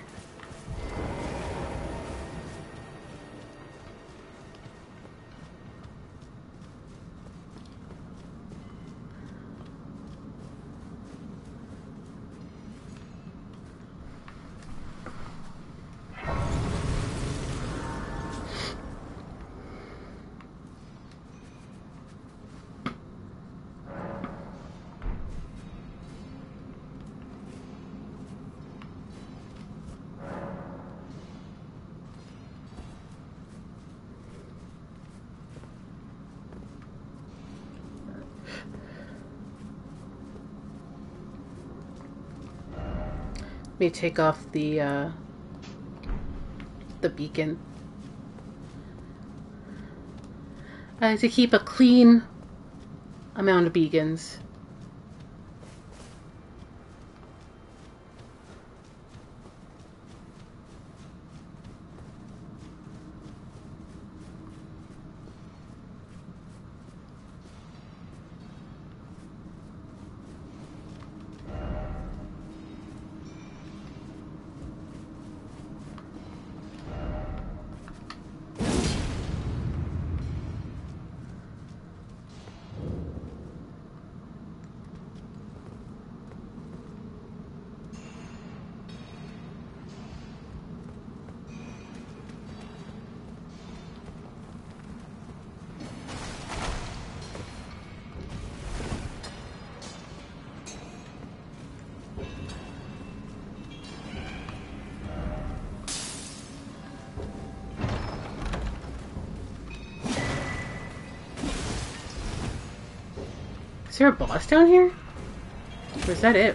Me take off the uh, the beacon. I like to keep a clean amount of beacons. Is there a boss down here? Or is that it?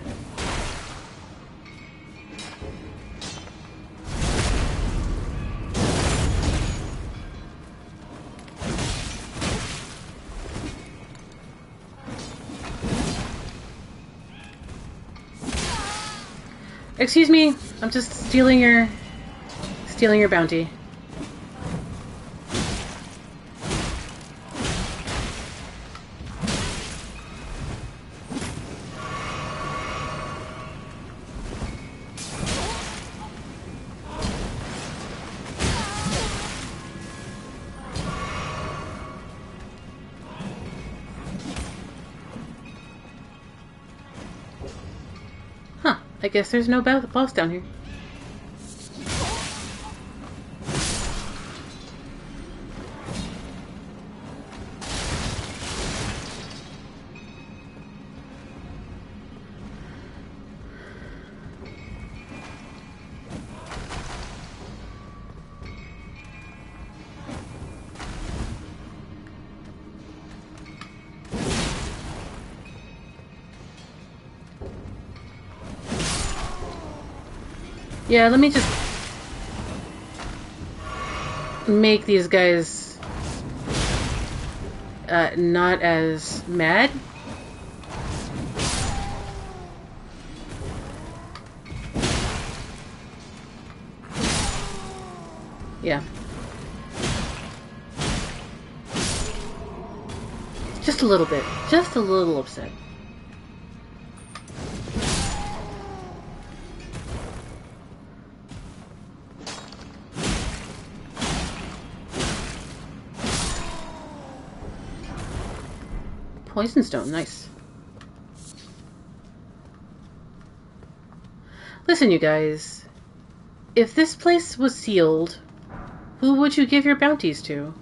Excuse me, I'm just stealing your stealing your bounty. I guess there's no boss down here. Yeah, let me just make these guys uh, not as mad. Yeah. Just a little bit. Just a little upset. Poison stone, nice. Listen, you guys. If this place was sealed, who would you give your bounties to?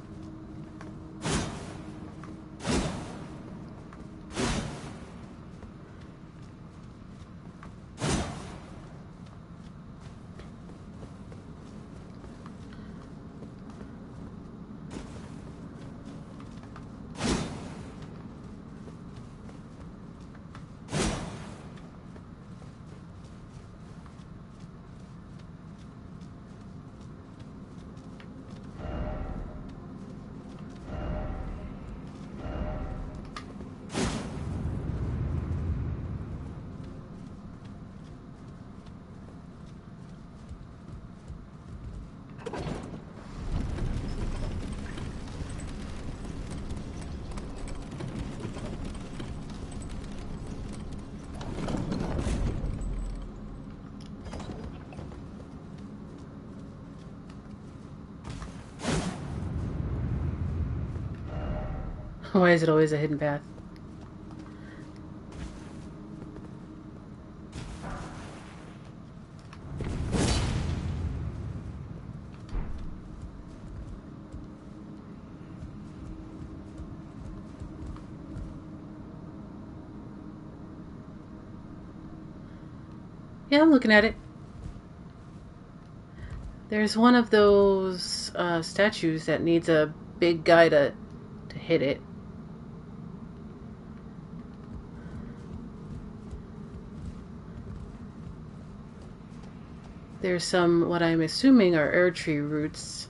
<laughs> Why is it always a hidden path? Yeah, I'm looking at it. There's one of those uh, statues that needs a big guy to to hit it. There's some, what I'm assuming are Erdtree roots.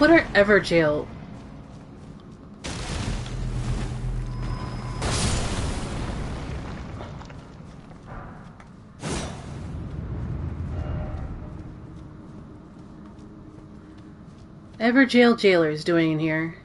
What are Evergaol? Evergaol jailers doing in here?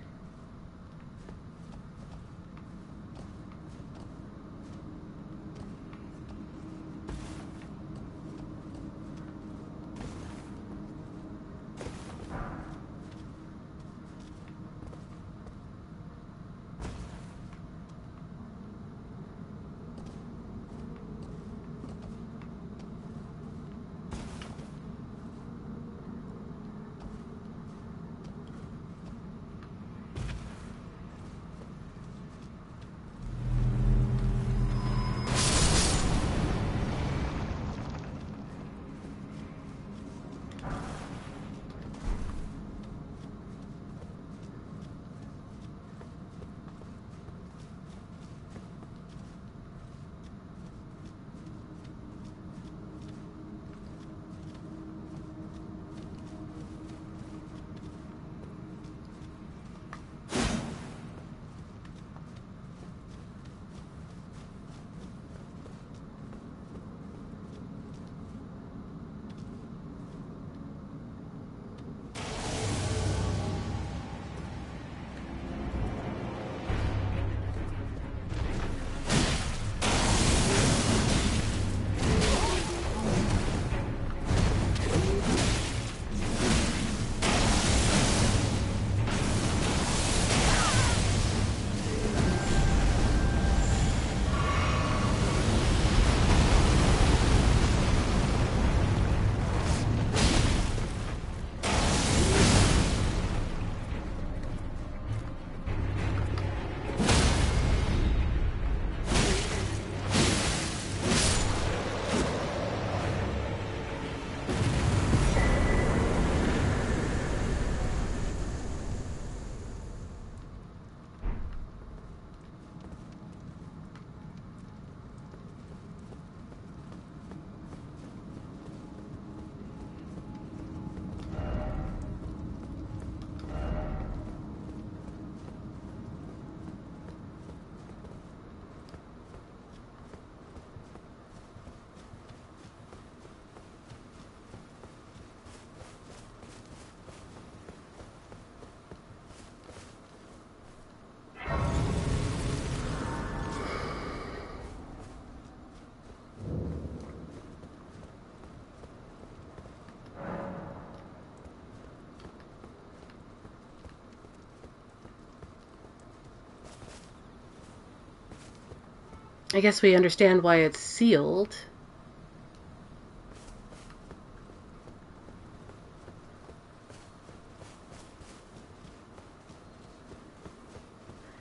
I guess we understand why it's sealed.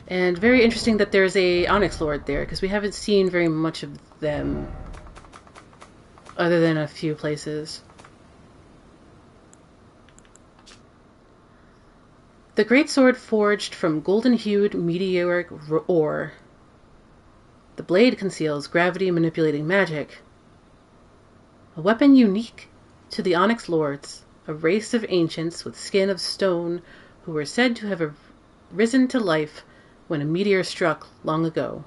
And very interesting that there's a Onyx Lord there, because we haven't seen very much of them other than a few places. The great sword forged from golden-hued meteoric ore. The blade conceals gravity-manipulating magic. A weapon unique to the Onyx Lords, a race of ancients with skin of stone who were said to have risen to life when a meteor struck long ago.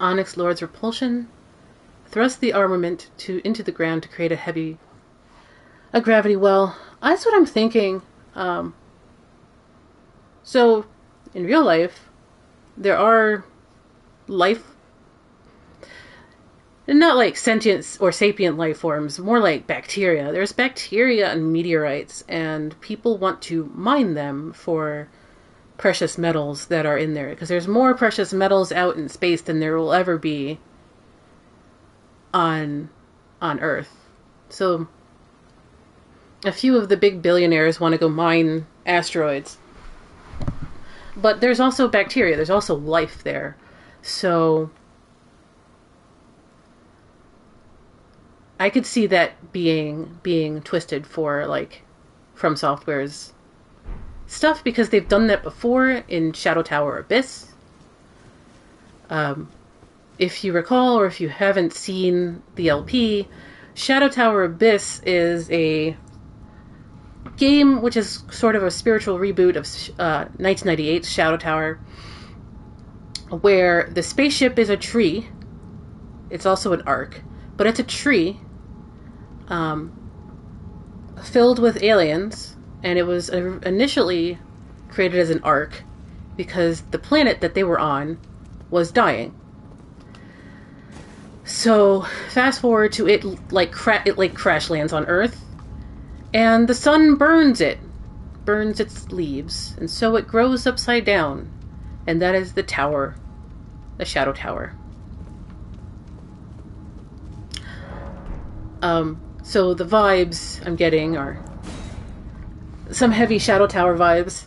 Onyx Lord's repulsion thrust the armament to into the ground to create a heavy a gravity well. That's what I'm thinking. Um, so, in real life, there are life, not like sentient or sapient life forms, more like bacteria. There's bacteria and meteorites, and people want to mine them for precious metals that are in there because there's more precious metals out in space than there will ever be on on Earth. So a few of the big billionaires want to go mine asteroids. But there's also bacteria, there's also life there. So I could see that being being twisted for like FromSoftware's stuff because they've done that before in Shadow Tower Abyss. Um, if you recall, or if you haven't seen the LP, Shadow Tower Abyss is a game which is sort of a spiritual reboot of uh, 1998's Shadow Tower, where the spaceship is a tree. It's also an ark, but it's a tree um, filled with aliens, and it was initially created as an ark because the planet that they were on was dying. So fast forward to it like cra- it like crash lands on Earth and the sun burns it, burns its leaves, and so it grows upside down. And that is the tower, the shadow tower. Um, so the vibes I'm getting are some heavy shadow tower vibes.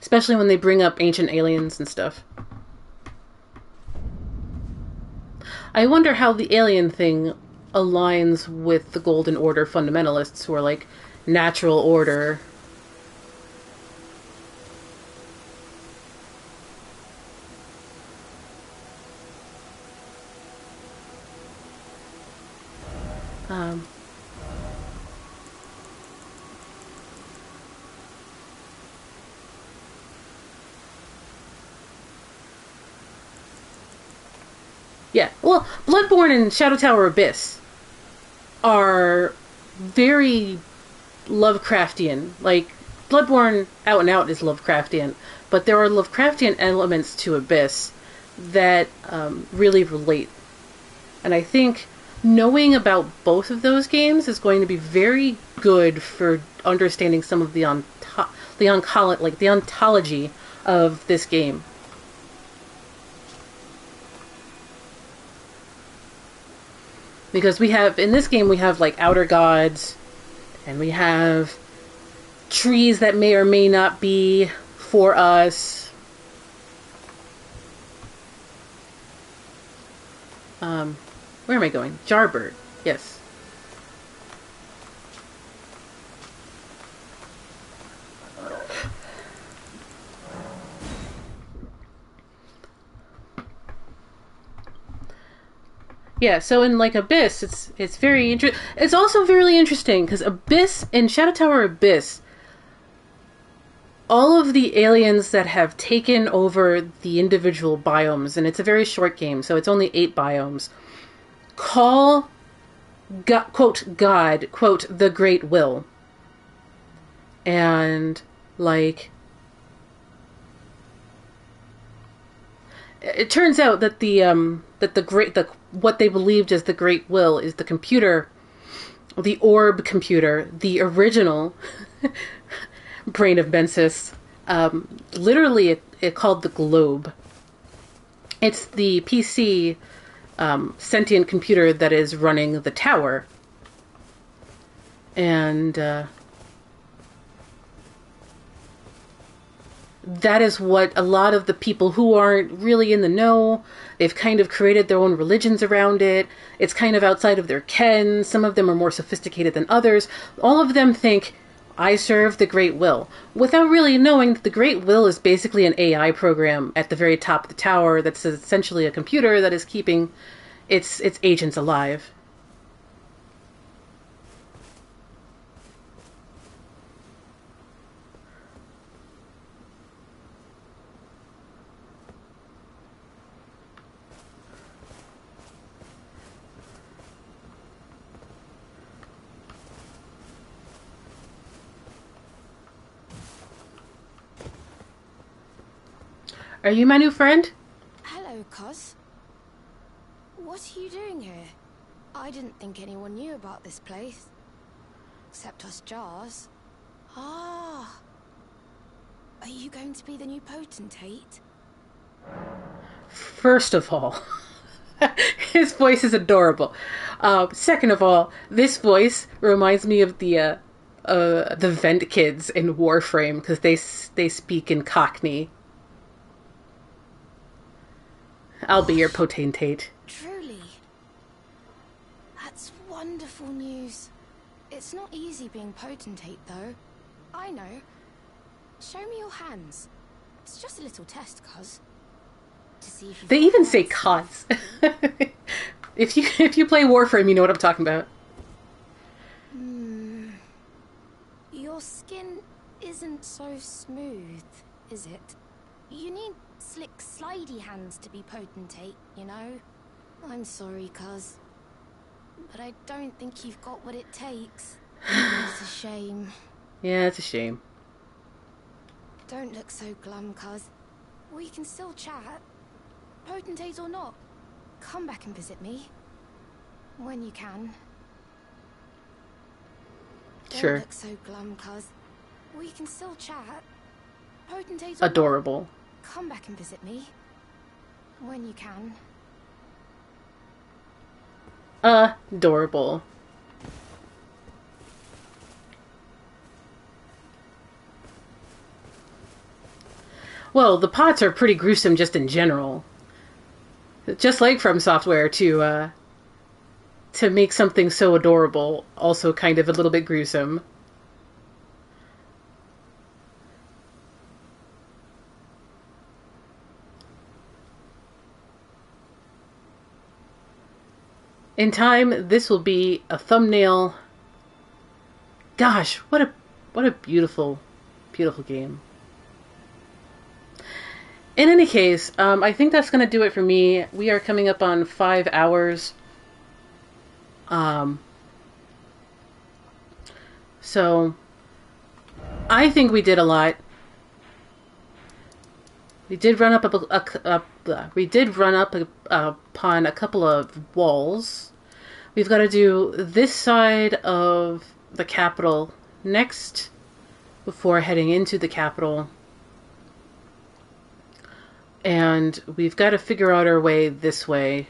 Especially when they bring up ancient aliens and stuff. I wonder how the alien thing aligns with the Golden Order fundamentalists who are like natural order. Um, yeah, well, Bloodborne and Shadow Tower Abyss are very Lovecraftian. Like Bloodborne out and out is Lovecraftian, but there are Lovecraftian elements to Abyss that um, really relate. And I think knowing about both of those games is going to be very good for understanding some of the onto- the oncolo- like the ontology of this game. Because we have in this game we have like outer gods and we have trees that may or may not be for us. Um where am i going? Jarburg yes Yeah, so in like Abyss, it's it's very interesting. It's also very interesting because Abyss in Shadow Tower Abyss, all of the aliens that have taken over the individual biomes, and it's a very short game, so it's only eight biomes, call, God, quote God, quote the Great Will, and like it turns out that the um that the great the what they believed as the great will is the computer the orb computer the original <laughs> brain of mensis um, literally it called the Globe. It's the PC um, sentient computer that is running the tower. And uh, that is what a lot of the people who aren't really in the know, they've kind of created their own religions around it. It's kind of outside of their ken. Some of them are more sophisticated than others. All of them think, I serve the Great Will, without really knowing that the Great Will is basically an AI program at the very top of the tower that's essentially a computer that is keeping its its agents alive. Are you my new friend? Hello, Cos. What are you doing here? I didn't think anyone knew about this place. Except us jars. Ah. Are you going to be the new potentate? First of all, <laughs> his voice is adorable. Uh, second of all, this voice reminds me of the uh, uh, the Vent kids in Warframe because they they speak in Cockney. I'll be your potentate. Truly. That's wonderful news. It's not easy being potentate, though. I know. Show me your hands. It's just a little test, cuz. To see if They even say. "cuz." <laughs> if you if you play Warframe, you know what I'm talking about. Hmm. Your skin isn't so smooth, is it? You need slick, slidey hands to be potentate, you know? I'm sorry, cuz. But I don't think you've got what it takes. It's a shame. Yeah, it's a shame. Don't look so glum, cuz. We can still chat. Potentate or not, come back and visit me. When you can. Don't Sure. look so glum, cuz. We can still chat. Potentate Adorable. Come back and visit me. When you can. Adorable. Well, the pots are pretty gruesome just in general. Just like FromSoftware to uh, to make something so adorable, also kind of a little bit gruesome. In time, this will be a thumbnail. Gosh, what a what a beautiful, beautiful game. In any case, um, I think that's going to do it for me. We are coming up on five hours. Um, so, I think we did a lot. We did run up a, a, a, we did run up a, upon a couple of walls. We've got to do this side of the capital next before heading into the capital. And we've got to figure out our way this way.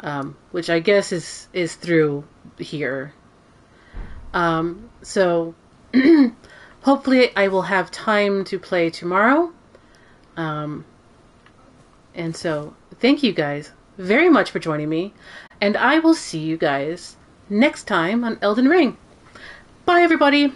Um, which I guess is is through here. Um, so <clears throat> hopefully I will have time to play tomorrow. Um, and so thank you guys very much for joining me, and I will see you guys next time on Elden Ring. Bye, everybody.